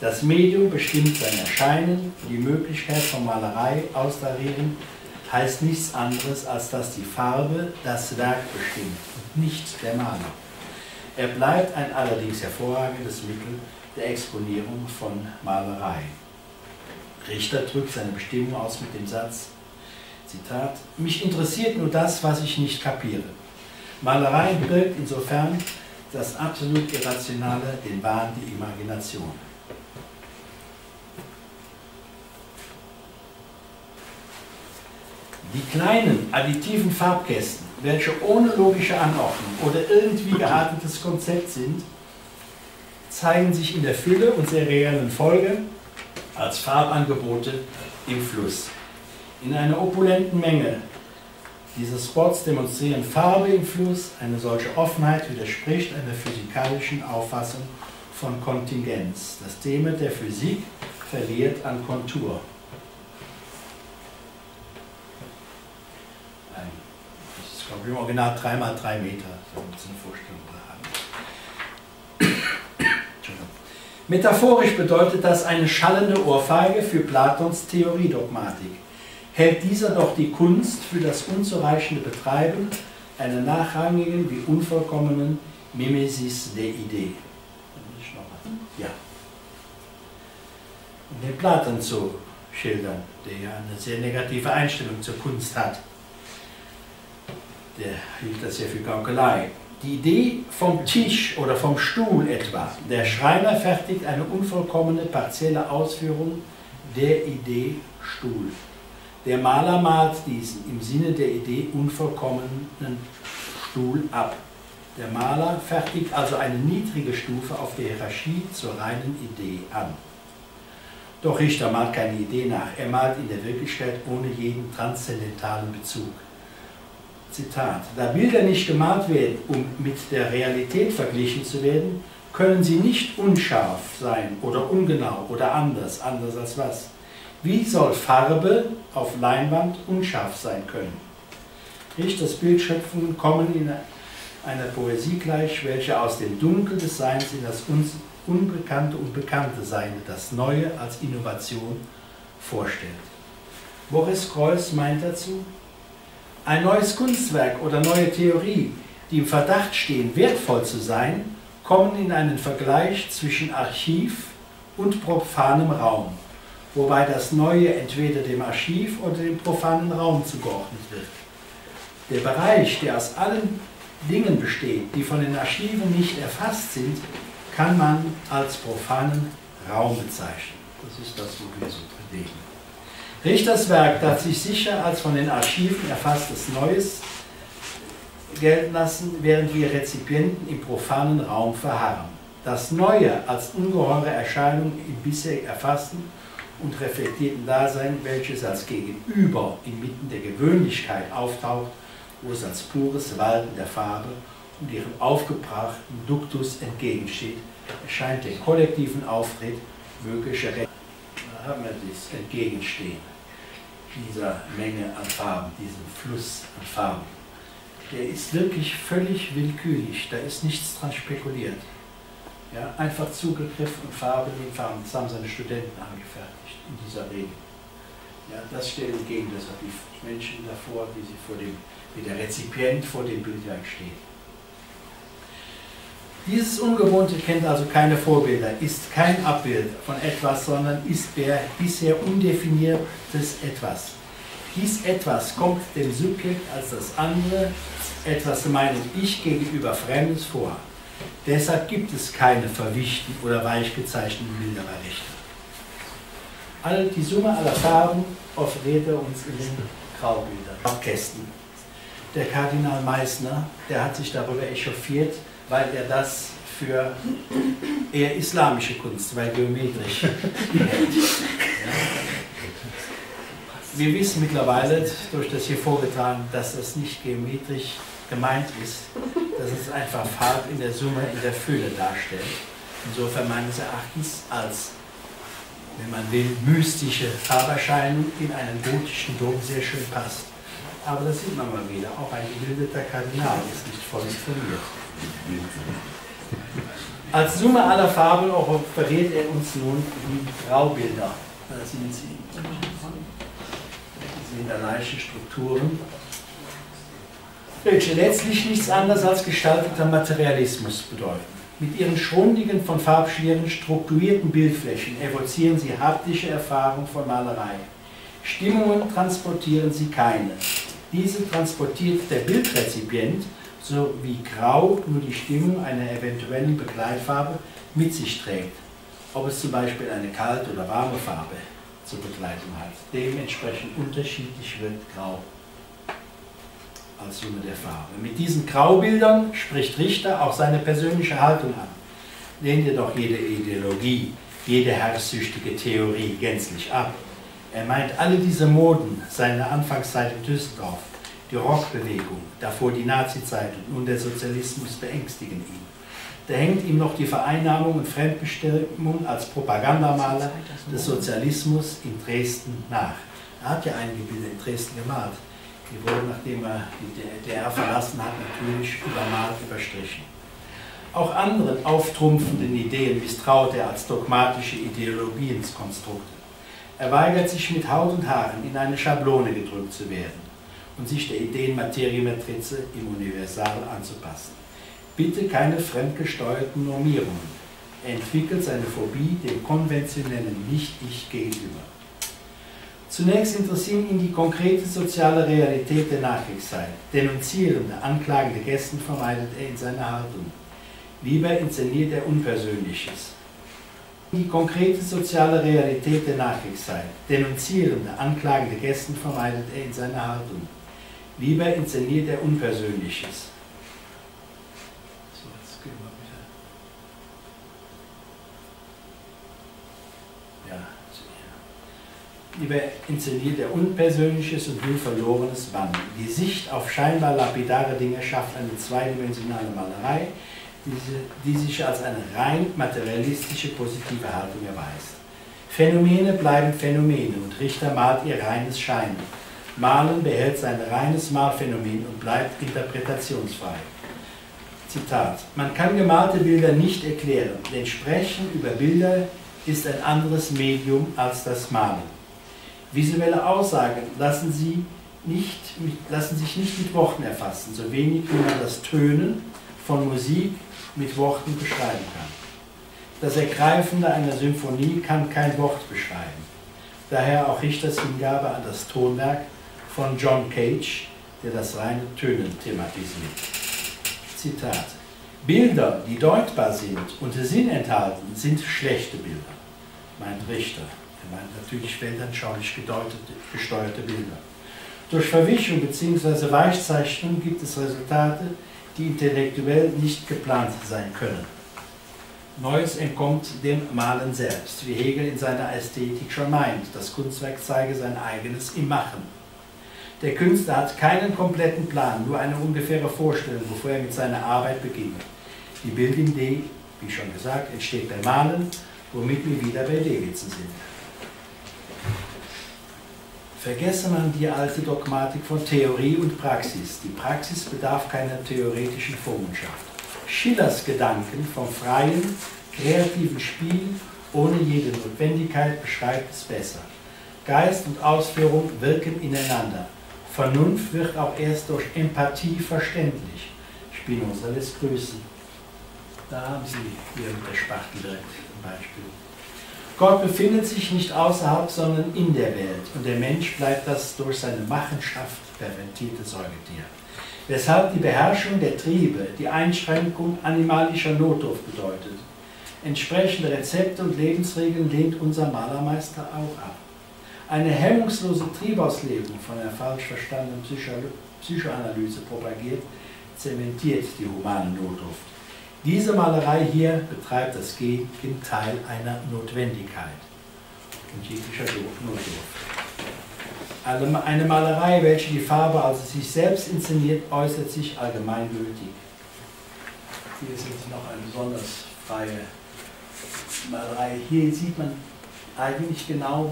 Das Medium bestimmt sein Erscheinen, die Möglichkeit von Malerei austarieren heißt nichts anderes, als dass die Farbe das Werk bestimmt und nicht der Maler. Er bleibt ein allerdings hervorragendes Mittel der Exponierung von Malerei. Richter drückt seine Bestimmung aus mit dem Satz, Zitat, mich interessiert nur das, was ich nicht kapiere. Malerei birgt insofern das absolut Irrationale, den Wahn, die Imagination. Die kleinen additiven Farbkästen welche ohne logische Anordnung oder irgendwie geartetes Konzept sind, zeigen sich in der Fülle und seriellen Folge als Farbangebote im Fluss. In einer opulenten Menge diese Spots demonstrieren Farbe im Fluss. Eine solche Offenheit widerspricht einer physikalischen Auffassung von Kontingenz. Das Thema der Physik verliert an Kontur. Das ist, glaube ich, im Original 3 mal 3 Meter, so eine Vorstellung haben. Metaphorisch bedeutet das eine schallende Ohrfeige für Platons Theoriedogmatik hält dieser doch die Kunst für das unzureichende Betreiben einer nachrangigen wie unvollkommenen Mimesis der Idee. Ja. Um den Platon zu schildern, der ja eine sehr negative Einstellung zur Kunst hat. Der hielt das ja für Gaukelei. Die Idee vom Tisch oder vom Stuhl etwa. Der Schreiner fertigt eine unvollkommene partielle Ausführung der Idee Stuhl. Der Maler malt diesen im Sinne der Idee unvollkommenen Stuhl ab. Der Maler fertigt also eine niedrige Stufe auf der Hierarchie zur reinen Idee an. Doch Richter malt keine Idee nach, er malt in der Wirklichkeit ohne jeden transzendentalen Bezug. Zitat, da Bilder nicht gemalt werden, um mit der Realität verglichen zu werden, können sie nicht unscharf sein oder ungenau oder anders, anders als was. Wie soll Farbe auf Leinwand unscharf sein können? Richters Bildschöpfungen kommen in einer Poesie gleich, welche aus dem Dunkel des Seins in das Unbekannte und Bekannte Seine, das Neue als Innovation vorstellt. Boris Kreuz meint dazu, ein neues Kunstwerk oder neue Theorie, die im Verdacht stehen, wertvoll zu sein, kommen in einen Vergleich zwischen Archiv und profanem Raum wobei das Neue entweder dem Archiv oder dem profanen Raum zugeordnet wird. Der Bereich, der aus allen Dingen besteht, die von den Archiven nicht erfasst sind, kann man als profanen Raum bezeichnen. Das ist das, wo wir so bewegen. Richters Werk darf sich sicher als von den Archiven erfasstes Neues gelten lassen, während wir Rezipienten im profanen Raum verharren. Das Neue als ungeheure Erscheinung im bisher Erfassten und reflektierten Dasein, welches als Gegenüber inmitten der Gewöhnlichkeit auftaucht, wo es als pures Walten der Farbe und ihrem aufgebrachten Duktus entgegensteht, erscheint der kollektiven Auftritt möglicher Rechte. Da haben wir das Entgegenstehen dieser Menge an Farben, diesem Fluss an Farben. Der ist wirklich völlig willkürlich, da ist nichts dran spekuliert. Ja, einfach Zugriff und Farbe, die Farben, das haben seine Studenten angefertigt in dieser Regel. Ja, das stellt entgegen das die Menschen davor, wie, sie vor dem, wie der Rezipient vor dem Bildwerk steht. Dieses Ungewohnte kennt also keine Vorbilder, ist kein Abbild von etwas, sondern ist der bisher undefiniertes Etwas. Dies Etwas kommt dem Subjekt als das andere, etwas meinem Ich gegenüber Fremdes vor. Deshalb gibt es keine verwischten oder weich gezeichneten Bilder bei Richter. All die Summe aller Farben offeriert er uns in den Graubildern, Kästen. Der Kardinal Meissner, der hat sich darüber echauffiert, weil er das für eher islamische Kunst, weil geometrisch hält. Wir wissen mittlerweile durch das hier vorgetragen, dass das nicht geometrisch gemeint ist, dass es einfach Farb in der Summe, in der Fülle darstellt. Insofern meines Erachtens als wenn man will, mystische Farberscheinung in einen gotischen Dom sehr schön passt. Aber das sieht man mal wieder. Auch ein gebildeter Kardinal ist nicht voll informiert. Als Summe aller Farben verrät er uns nun die Graubilder. Da sind sie. Sie sind leichten Strukturen, welche letztlich nichts anderes als gestalteter Materialismus bedeuten. Mit ihren schrundigen, von Farbschlieren strukturierten Bildflächen evozieren sie haptische Erfahrung von Malerei. Stimmungen transportieren sie keine. Diese transportiert der Bildrezipient, so wie Grau nur die Stimmung einer eventuellen Begleitfarbe mit sich trägt. Ob es zum Beispiel eine kalte oder warme Farbe zur Begleitung hat. Dementsprechend unterschiedlich wird Grau als Summe der Farbe. Mit diesen Graubildern spricht Richter auch seine persönliche Haltung an, lehnt jedoch jede Ideologie, jede herrschsüchtige Theorie gänzlich ab. Er meint alle diese Moden, seine Anfangszeit in Düsseldorf, die Rockbewegung, davor die Nazizeit und nun der Sozialismus beängstigen ihn. Da hängt ihm noch die Vereinnahmung und Fremdbestimmung als Propagandamaler des Sozialismus in Dresden nach. Er hat ja einige Bilder in Dresden gemalt. Die wurden, nachdem er die DDR verlassen hat, natürlich übermalt, überstrichen. Auch anderen auftrumpfenden Ideen misstraut er als dogmatische Ideologienskonstrukte. Er weigert sich mit Haut und Haaren in eine Schablone gedrückt zu werden und sich der Ideen-Materie-Matrize im Universal anzupassen. Bitte keine fremdgesteuerten Normierungen. Er entwickelt seine Phobie dem konventionellen Nicht-Ich gegenüber. Zunächst interessieren ihn die konkrete soziale Realität der Nachkriegszeit. Denunzierende, anklagende Gästen vermeidet er in seiner Haltung. Lieber inszeniert er Unpersönliches. Die konkrete soziale Realität der Nachkriegszeit. Denunzierende, anklagende Gästen vermeidet er in seiner Haltung. Lieber inszeniert er Unpersönliches. So, jetzt gehen wir wieder. Ja, Lieber inszeniert er Unpersönliches und will Verlorenes bannen. Die Sicht auf scheinbar lapidare Dinge schafft eine zweidimensionale Malerei, die, sich als eine rein materialistische positive Haltung erweist. Phänomene bleiben Phänomene und Richter malt ihr reines Scheinen. Malen behält sein reines Malphänomen und bleibt interpretationsfrei. Zitat: Man kann gemalte Bilder nicht erklären, denn Sprechen über Bilder ist ein anderes Medium als das Malen. Visuelle Aussagen lassen, sie nicht, lassen sich nicht mit Worten erfassen, so wenig wie man das Tönen von Musik mit Worten beschreiben kann. Das Ergreifende einer Symphonie kann kein Wort beschreiben. Daher auch Richters Hingabe an das Tonwerk von John Cage, der das reine Tönen thematisiert. Zitat. Bilder, die deutbar sind und Sinn enthalten, sind schlechte Bilder, meint Richter. Meint natürlich weltanschaulich gesteuerte Bilder. Durch Verwischung bzw. Weichzeichnung gibt es Resultate, die intellektuell nicht geplant sein können. Neues entkommt dem Malen selbst, wie Hegel in seiner Ästhetik schon meint. Das Kunstwerk zeige sein eigenes im Machen. Der Künstler hat keinen kompletten Plan, nur eine ungefähre Vorstellung, bevor er mit seiner Arbeit beginnt. Die Bildidee, wie schon gesagt, entsteht beim Malen, womit wir wieder bei Davidson sind. Vergesse man die alte Dogmatik von Theorie und Praxis. Die Praxis bedarf keiner theoretischen Vormundschaft. Schillers Gedanken vom freien, kreativen Spiel ohne jede Notwendigkeit beschreibt es besser. Geist und Ausführung wirken ineinander. Vernunft wird auch erst durch Empathie verständlich. Spinoza lässt grüßen. Da haben Sie der Spachtel direkt ein Beispiel. Gott befindet sich nicht außerhalb, sondern in der Welt. Und der Mensch bleibt das durch seine Machenschaft pervertierte Säugetier. Weshalb die Beherrschung der Triebe die Einschränkung animalischer Notdurft bedeutet. Entsprechende Rezepte und Lebensregeln lehnt unser Malermeister auch ab. Eine hemmungslose Triebauslebung von der falsch verstandenen Psychoanalyse propagiert, zementiert die humane Notdurft. Diese Malerei hier betreibt das Gegenteil einer Notwendigkeit Notdurft. Eine Malerei, welche die Farbe also sich selbst inszeniert, äußert sich allgemeingültig. Hier ist jetzt noch eine besonders freie Malerei. Hier sieht man eigentlich genau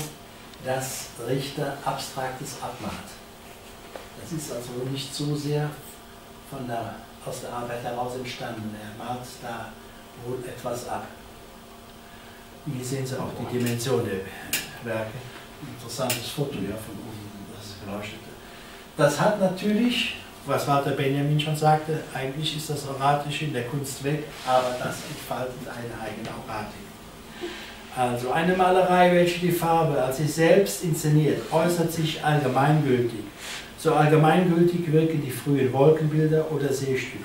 dass Richter Abstraktes abmacht. Das ist also nicht so sehr von der, aus der Arbeit heraus entstanden. Er malt da wohl etwas ab. Hier sehen Sie auch die Dimension der Werke. Interessantes Foto ja, von unten, das beleuchtete. Das hat natürlich, was Walter Benjamin schon sagte, eigentlich ist das Oratische in der Kunst weg, aber das entfaltet eine eigene Oratik. Also eine Malerei, welche die Farbe als sich selbst inszeniert, äußert sich allgemeingültig. So allgemeingültig wirken die frühen Wolkenbilder oder Seestücke.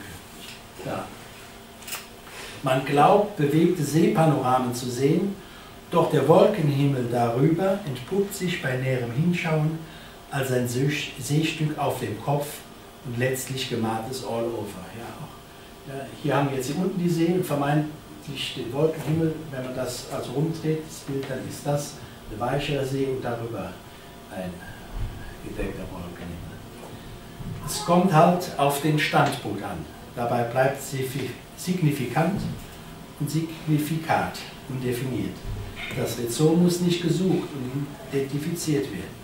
Ja. Man glaubt, bewegte Seepanoramen zu sehen, doch der Wolkenhimmel darüber entpuppt sich bei näherem Hinschauen als ein Seestück auf dem Kopf und letztlich gemaltes All Over. Ja, ja, hier haben wir jetzt hier unten die See und vermeintlich den Wolkenhimmel. Wenn man das also rumdreht, das Bild, dann ist das ein weicherer See und darüber ein Wolkenhimmel. Es kommt halt auf den Standpunkt an. Dabei bleibt sie signifikant und Signifikat undefiniert. Das Rhizom muss nicht gesucht und identifiziert werden.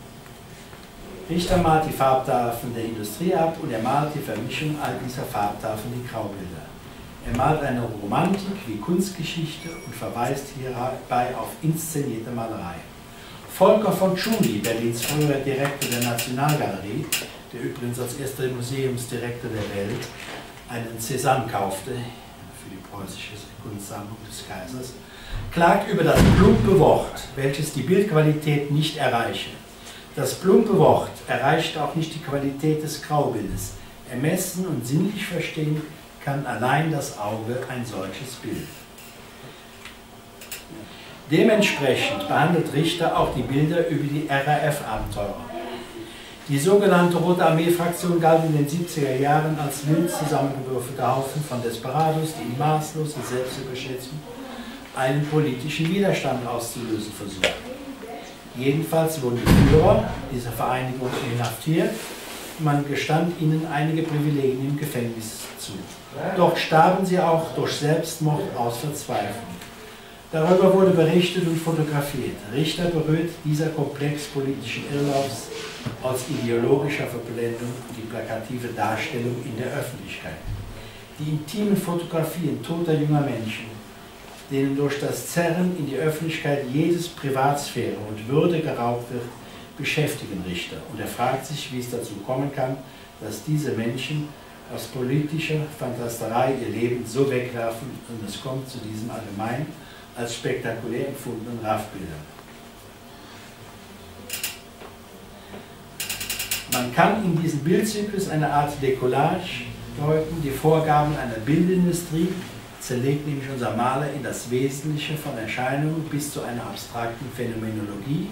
Richter malt die Farbtafeln der Industrie ab und er malt die Vermischung all dieser Farbtafeln in Graubilder. Er malt eine Romantik wie Kunstgeschichte und verweist hierbei auf inszenierte Malerei. Volker von Schuli, Berlins früherer Direktor der Nationalgalerie, der übrigens als erster Museumsdirektor der Welt einen Cézanne kaufte für die preußische Kunstsammlung des Kaisers, klagt über das plumpe Wort, welches die Bildqualität nicht erreiche. Das plumpe Wort erreicht auch nicht die Qualität des Graubildes. Ermessen und sinnlich verstehen kann allein das Auge ein solches Bild. Dementsprechend behandelt Richter auch die Bilder über die RAF-Abenteurer. Die sogenannte Rote Armee-Fraktion galt in den 70er Jahren als wild zusammengewürfelter Haufen von Desperados, die in maßloser Selbstüberschätzung einen politischen Widerstand auszulösen versuchten. Jedenfalls wurden die Führer dieser Vereinigung inhaftiert. Man gestand ihnen einige Privilegien im Gefängnis zu. Dort starben sie auch durch Selbstmord aus Verzweiflung. Darüber wurde berichtet und fotografiert. Richter berührt dieser Komplex politischen Irrlaubs aus ideologischer Verblendung die plakative Darstellung in der Öffentlichkeit. Die intimen Fotografien toter junger Menschen, denen durch das Zerren in die Öffentlichkeit jedes Privatsphäre und Würde geraubt wird, beschäftigen Richter. Und er fragt sich, wie es dazu kommen kann, dass diese Menschen aus politischer Fantasterei ihr Leben so wegwerfen und es kommt zu diesem allgemein als spektakulär empfundenen RAF-Bildern. Man kann in diesem Bildzyklus eine Art Decollage deuten, die Vorgaben einer Bildindustrie zerlegt nämlich unser Maler in das Wesentliche von Erscheinungen bis zu einer abstrakten Phänomenologie.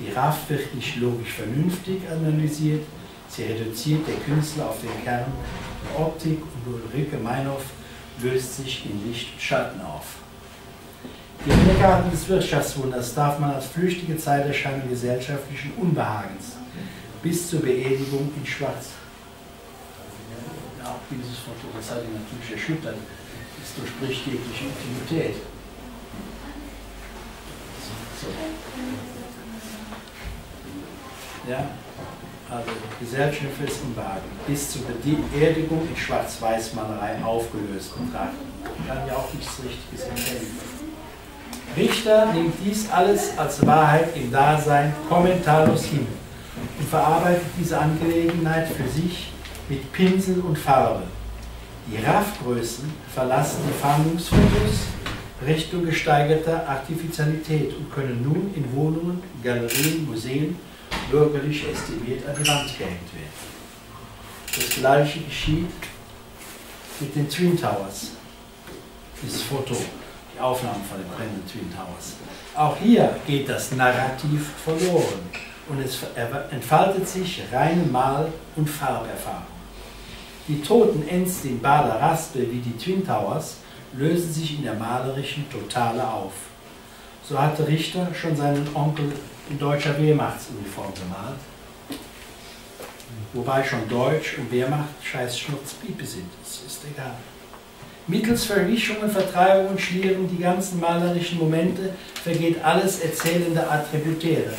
Die RAF wird nicht logisch vernünftig analysiert, sie reduziert der Künstler auf den Kern der Optik und Ulrike Meinhoff löst sich in Licht und Schatten auf. Die Innegarten des Wirtschaftswunders darf man als flüchtige Zeiterscheinung gesellschaftlichen Unbehagens bis zur Beerdigung in Schwarz. Ja, auch dieses Foto, das hat ihn natürlich erschüttert. Das durchbricht jegliche Intimität. So. Ja, also gesellschaftliches Unbehagen bis zur Beerdigung in Schwarz-Weiß-Malerei aufgelöst betrachten. Man kann ja auch nichts Richtiges erkennen. Richter nimmt dies alles als Wahrheit im Dasein kommentarlos hin und verarbeitet diese Angelegenheit für sich mit Pinsel und Farbe. Die RAF-Größen verlassen die Fahndungsfotos Richtung gesteigerter Artificialität und können nun in Wohnungen, Galerien, Museen bürgerlich estimiert an die Wand gehängt werden. Das gleiche geschieht mit den Twin Towers. Dieses Foto, die Aufnahmen von den brennenden Twin Towers. Auch hier geht das Narrativ verloren und es entfaltet sich reine Mal- und Farberfahrung. Die toten Enstin Bader Raspel wie die Twin Towers lösen sich in der malerischen Totale auf. So hatte Richter schon seinen Onkel in deutscher Wehrmachtsuniform gemalt, wobei schon Deutsch und Wehrmacht scheiß Schnurzpiepe sind, das ist egal. Mittels Verwischungen, Vertreibungen, Schlieren, die ganzen malerischen Momente vergeht alles erzählende Attributäre,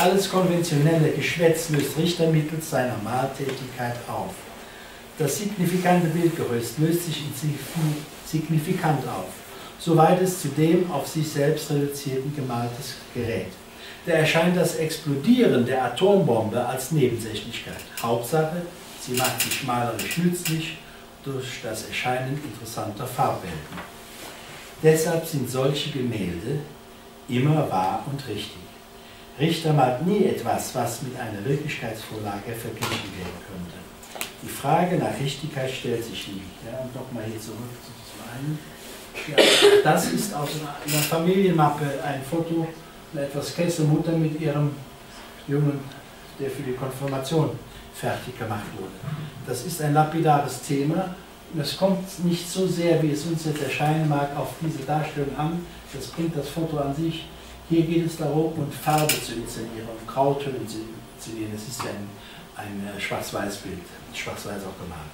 alles konventionelle Geschwätz löst Richter mittels seiner Maltätigkeit auf. Das signifikante Bildgerüst löst sich in signifikant auf, soweit es zu dem auf sich selbst reduzierten gemaltes Gerät. Da erscheint das Explodieren der Atombombe als Nebensächlichkeit. Hauptsache, sie macht sich malerisch nützlich durch das Erscheinen interessanter Farbwelten. Deshalb sind solche Gemälde immer wahr und richtig. Richter malt nie etwas, was mit einer Wirklichkeitsvorlage verglichen werden könnte. Die Frage nach Richtigkeit stellt sich nie. Ja, und nochmal hier zurück zu einem. Ja, das ist aus einer Familienmappe ein Foto einer etwas Kesselmutter mit ihrem Jungen, der für die Konfirmation fertig gemacht wurde. Das ist ein lapidares Thema. Es kommt nicht so sehr, wie es uns jetzt erscheinen mag, auf diese Darstellung an. Das bringt das Foto an sich. Hier geht es darum, um Farbe zu inszenieren, um Grautöne zu inszenieren. Es ist ein, ein äh, Schwarz-Weiß-Bild, schwarz-weiß auch gemalt.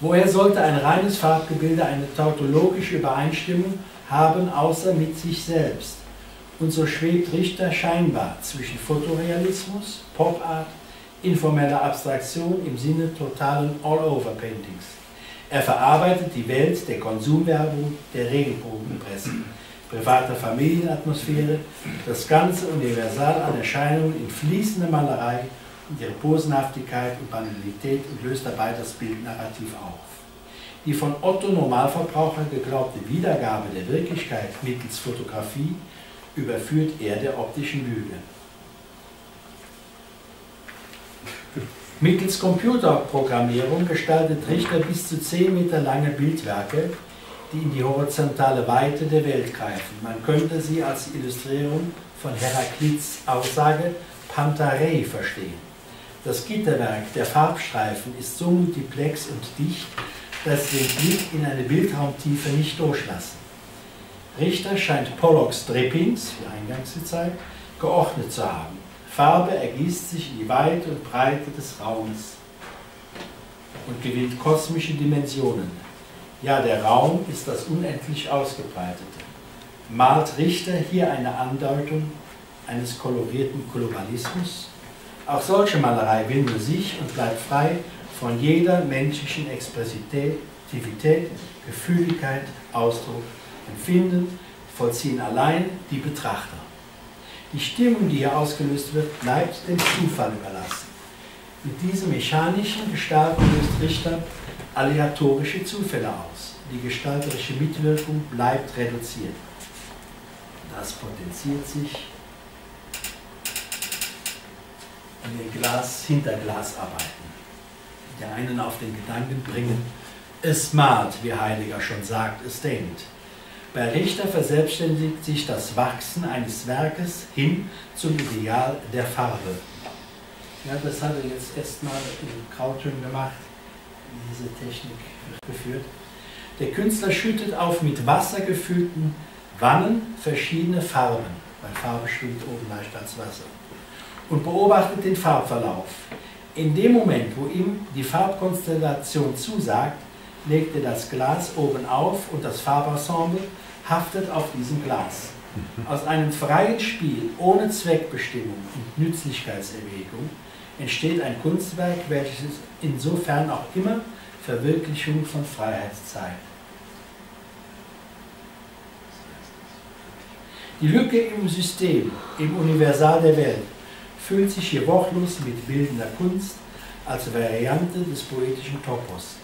Woher sollte ein reines Farbgebilde eine tautologische Übereinstimmung haben, außer mit sich selbst? Und so schwebt Richter scheinbar zwischen Fotorealismus, Pop-Art, informeller Abstraktion im Sinne totalen All-Over-Paintings. Er verarbeitet die Welt der Konsumwerbung, der Regenbogenpresse, privater Familienatmosphäre, das ganze Universal an Erscheinungen in fließender Malerei und ihre Posenhaftigkeit und Banalität und löst dabei das Bildnarrativ auf. Die von Otto Normalverbraucher geglaubte Wiedergabe der Wirklichkeit mittels Fotografie überführt er der optischen Lüge. Mittels Computerprogrammierung gestaltet Richter bis zu 10 Meter lange Bildwerke, die in die horizontale Weite der Welt greifen. Man könnte sie als Illustrierung von Heraklits Aussage Pantarei verstehen. Das Gitterwerk der Farbstreifen ist so multiplex und dicht, dass sie den Blick in eine Bildraumtiefe nicht durchlassen. Richter scheint Pollocks Drippings, wie eingangs gezeigt, geordnet zu haben. Farbe ergießt sich in die Weite und Breite des Raums und gewinnt kosmische Dimensionen. Ja, der Raum ist das unendlich Ausgebreitete. Malt Richter hier eine Andeutung eines kolorierten Globalismus? Auch solche Malerei will nur sich und bleibt frei von jeder menschlichen Expressivität, Gefühligkeit, Ausdruck, Empfinden, vollziehen allein die Betrachter. Die Stimmung, die hier ausgelöst wird, bleibt dem Zufall überlassen. Mit diesem mechanischen Gestalten löst Richter aleatorische Zufälle aus. Die gestalterische Mitwirkung bleibt reduziert. Das potenziert sich in den Glas hinter Glas arbeiten. Der einen auf den Gedanken bringen, es malt, wie Heidegger schon sagt, es denkt. Bei Richter verselbstständigt sich das Wachsen eines Werkes hin zum Ideal der Farbe. Ja, das hat er jetzt erstmal in Krautön gemacht. Diese Technik geführt. Der Künstler schüttet auf mit Wasser gefüllten Wannen verschiedene Farben, weil Farbe schwimmt oben leicht als Wasser, und beobachtet den Farbverlauf. In dem Moment, wo ihm die Farbkonstellation zusagt, legt er das Glas oben auf und das Farbensemble haftet auf diesem Glas. Aus einem freien Spiel ohne Zweckbestimmung und Nützlichkeitserwägung entsteht ein Kunstwerk, welches insofern auch immer Verwirklichung von Freiheit zeigt. Die Lücke im System, im Universal der Welt, füllt sich hier wortlos mit bildender Kunst als Variante des poetischen Topos.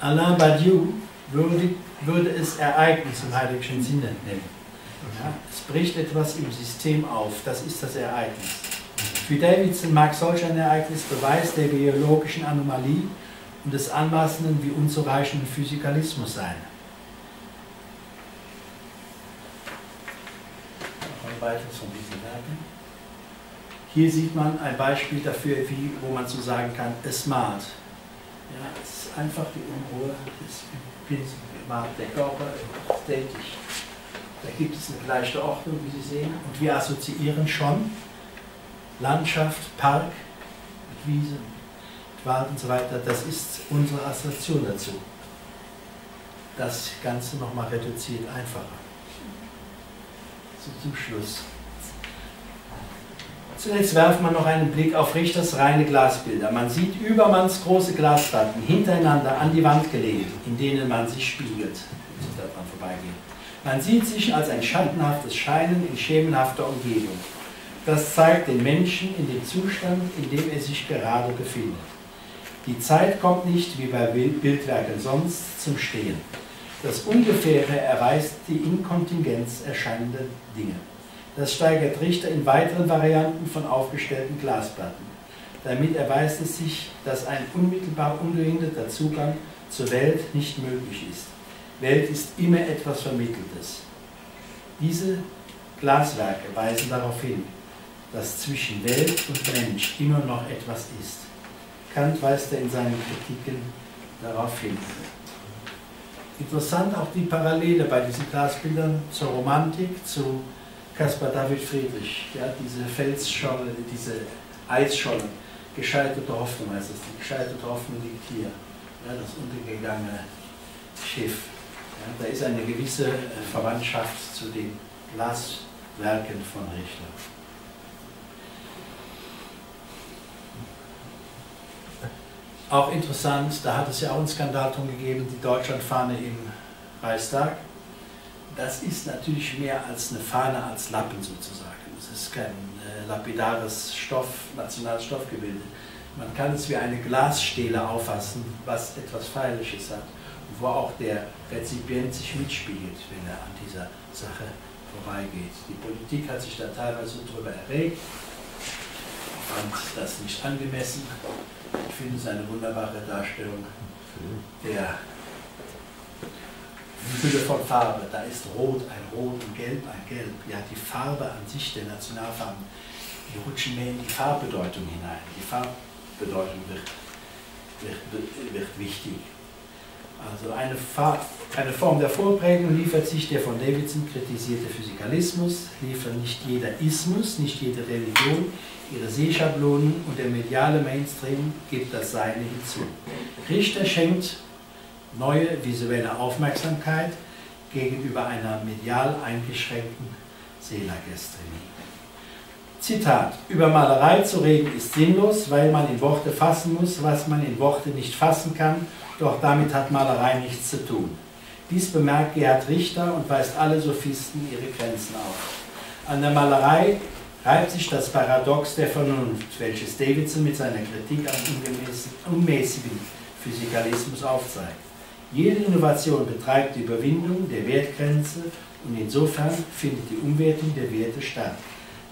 Alain Badiou würde, würde es Ereignis im heiligen Sinne nennen. Ja, es bricht etwas im System auf, das ist das Ereignis. Für Davidson mag solch ein Ereignis Beweis der biologischen Anomalie und des anmaßenden wie unzureichenden Physikalismus sein. Noch ein weiteres von diesen Werken. Hier sieht man ein Beispiel dafür, wie, wo man so sagen kann, es malt. Ja, es ist einfach die Unruhe des Pinsel, der Körper ist tätig. Da gibt es eine gleiche Ordnung, wie Sie sehen, und wir assoziieren schon Landschaft, Park, mit Wiese, mit Wald und so weiter. Das ist unsere Assoziation dazu. Das Ganze nochmal reduziert, einfacher. So zum Schluss. Zunächst werfen wir noch einen Blick auf Richters reine Glasbilder. Man sieht Übermanns große Glasplatten hintereinander an die Wand gelegt, in denen man sich spiegelt. Man, vorbeigehen. man sieht sich als ein schattenhaftes Scheinen in schemenhafter Umgebung. Das zeigt den Menschen in dem Zustand, in dem er sich gerade befindet. Die Zeit kommt nicht, wie bei Bildwerken sonst, zum Stehen. Das Ungefähre erweist die Inkontingenz erscheinender Dinge. Das steigert Richter in weiteren Varianten von aufgestellten Glasplatten. Damit erweist es sich, dass ein unmittelbar ungehinderter Zugang zur Welt nicht möglich ist. Welt ist immer etwas Vermitteltes. Diese Glaswerke weisen darauf hin, dass zwischen Welt und Mensch immer noch etwas ist. Kant weist er in seinen Kritiken darauf hin. Interessant auch die Parallele bei diesen Glasbildern zur Romantik, zu Caspar David Friedrich, ja, diese Felsscholle, diese Eisscholle, gescheiterte Hoffnung heißt es, die gescheiterte Hoffnung liegt hier, ja, das untergegangene Schiff. Ja, da ist eine gewisse Verwandtschaft zu den Glaswerken von Richter. Auch interessant, da hat es ja auch einen Skandal gegeben, die Deutschlandfahne im Reichstag. Das ist natürlich mehr als eine Fahne, als Lappen sozusagen. Es ist kein äh, lapidares Stoff, nationales Stoffgebilde. Man kann es wie eine Glasstele auffassen, was etwas Feierliches hat und wo auch der Rezipient sich mitspiegelt, wenn er an dieser Sache vorbeigeht. Die Politik hat sich da teilweise darüber erregt, fand das nicht angemessen. Ich finde es eine wunderbare Darstellung der Fülle von Farbe. Da ist Rot, ein Rot, ein Gelb, ein Gelb. Ja, die Farbe an sich der Nationalfarben, die rutschen mehr in die Farbbedeutung hinein. Die Farbbedeutung wird, wird, wird wichtig. Also eine, eine, Form der Vorprägung liefert sich der von Davidson kritisierte Physikalismus, liefert nicht jeder Ismus, nicht jede Religion, ihre Sehschablonen und der mediale Mainstream gibt das Seine hinzu. Richter schenkt neue visuelle Aufmerksamkeit gegenüber einer medial eingeschränkten Seelagestronomie. Zitat, über Malerei zu reden ist sinnlos, weil man in Worte fassen muss, was man in Worte nicht fassen kann, doch damit hat Malerei nichts zu tun. Dies bemerkt Gerhard Richter und weist alle Sophisten ihre Grenzen auf. An der Malerei reibt sich das Paradox der Vernunft, welches Davidson mit seiner Kritik am unmäßigen Physikalismus aufzeigt. Jede Innovation betreibt die Überwindung der Wertgrenze und insofern findet die Umwertung der Werte statt.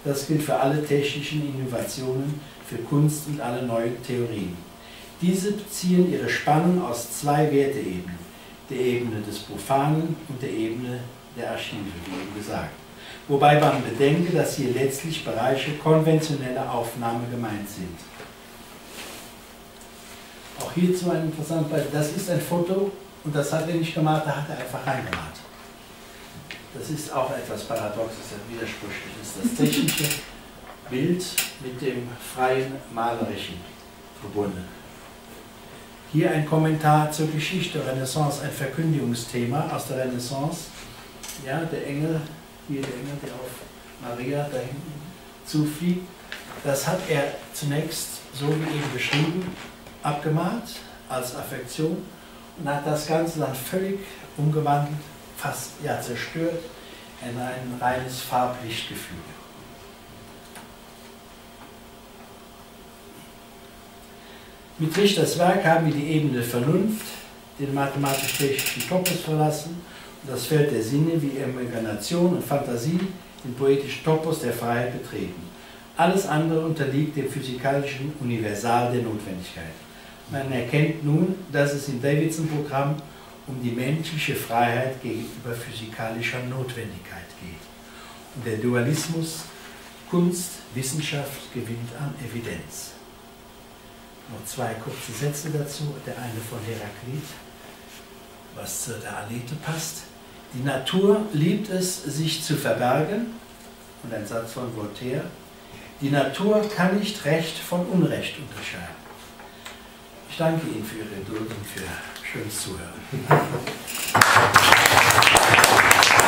Das gilt für alle technischen Innovationen, für Kunst und alle neuen Theorien. Diese beziehen ihre Spannung aus zwei Werteebenen, der Ebene des Profanen und der Ebene der Archive, wie eben gesagt. Wobei man bedenke, dass hier letztlich Bereiche konventioneller Aufnahme gemeint sind. Auch hierzu ein interessantes Beispiel. Das ist ein Foto und das hat er nicht gemalt, da hat er einfach reingemalt. Das ist auch etwas Paradoxes, Widersprüchliches. Das technische Bild mit dem freien Malerischen verbunden. Hier ein Kommentar zur Geschichte Renaissance, ein Verkündigungsthema aus der Renaissance. Ja, der Engel, hier der Engel, der auf Maria da hinten zufliegt. Das hat er zunächst, so wie eben beschrieben, abgemalt als Affektion und hat das Ganze dann völlig umgewandelt, fast ja zerstört, in ein reines Farblichtgefüge. Mit Richters Werk haben wir die Ebene der Vernunft, den mathematisch-technischen Topos verlassen und das Feld der Sinne wie Imagination und Fantasie, den poetischen Topos der Freiheit betreten. Alles andere unterliegt dem physikalischen Universal der Notwendigkeit. Man erkennt nun, dass es im Davidson-Programm um die menschliche Freiheit gegenüber physikalischer Notwendigkeit geht. Und der Dualismus Kunst, Wissenschaft gewinnt an Evidenz. Noch zwei kurze Sätze dazu. Der eine von Heraklit, was zu der Alete passt. Die Natur liebt es, sich zu verbergen. Und ein Satz von Voltaire. Die Natur kann nicht Recht von Unrecht unterscheiden. Danke Ihnen für Ihre Geduld und für schönes Zuhören.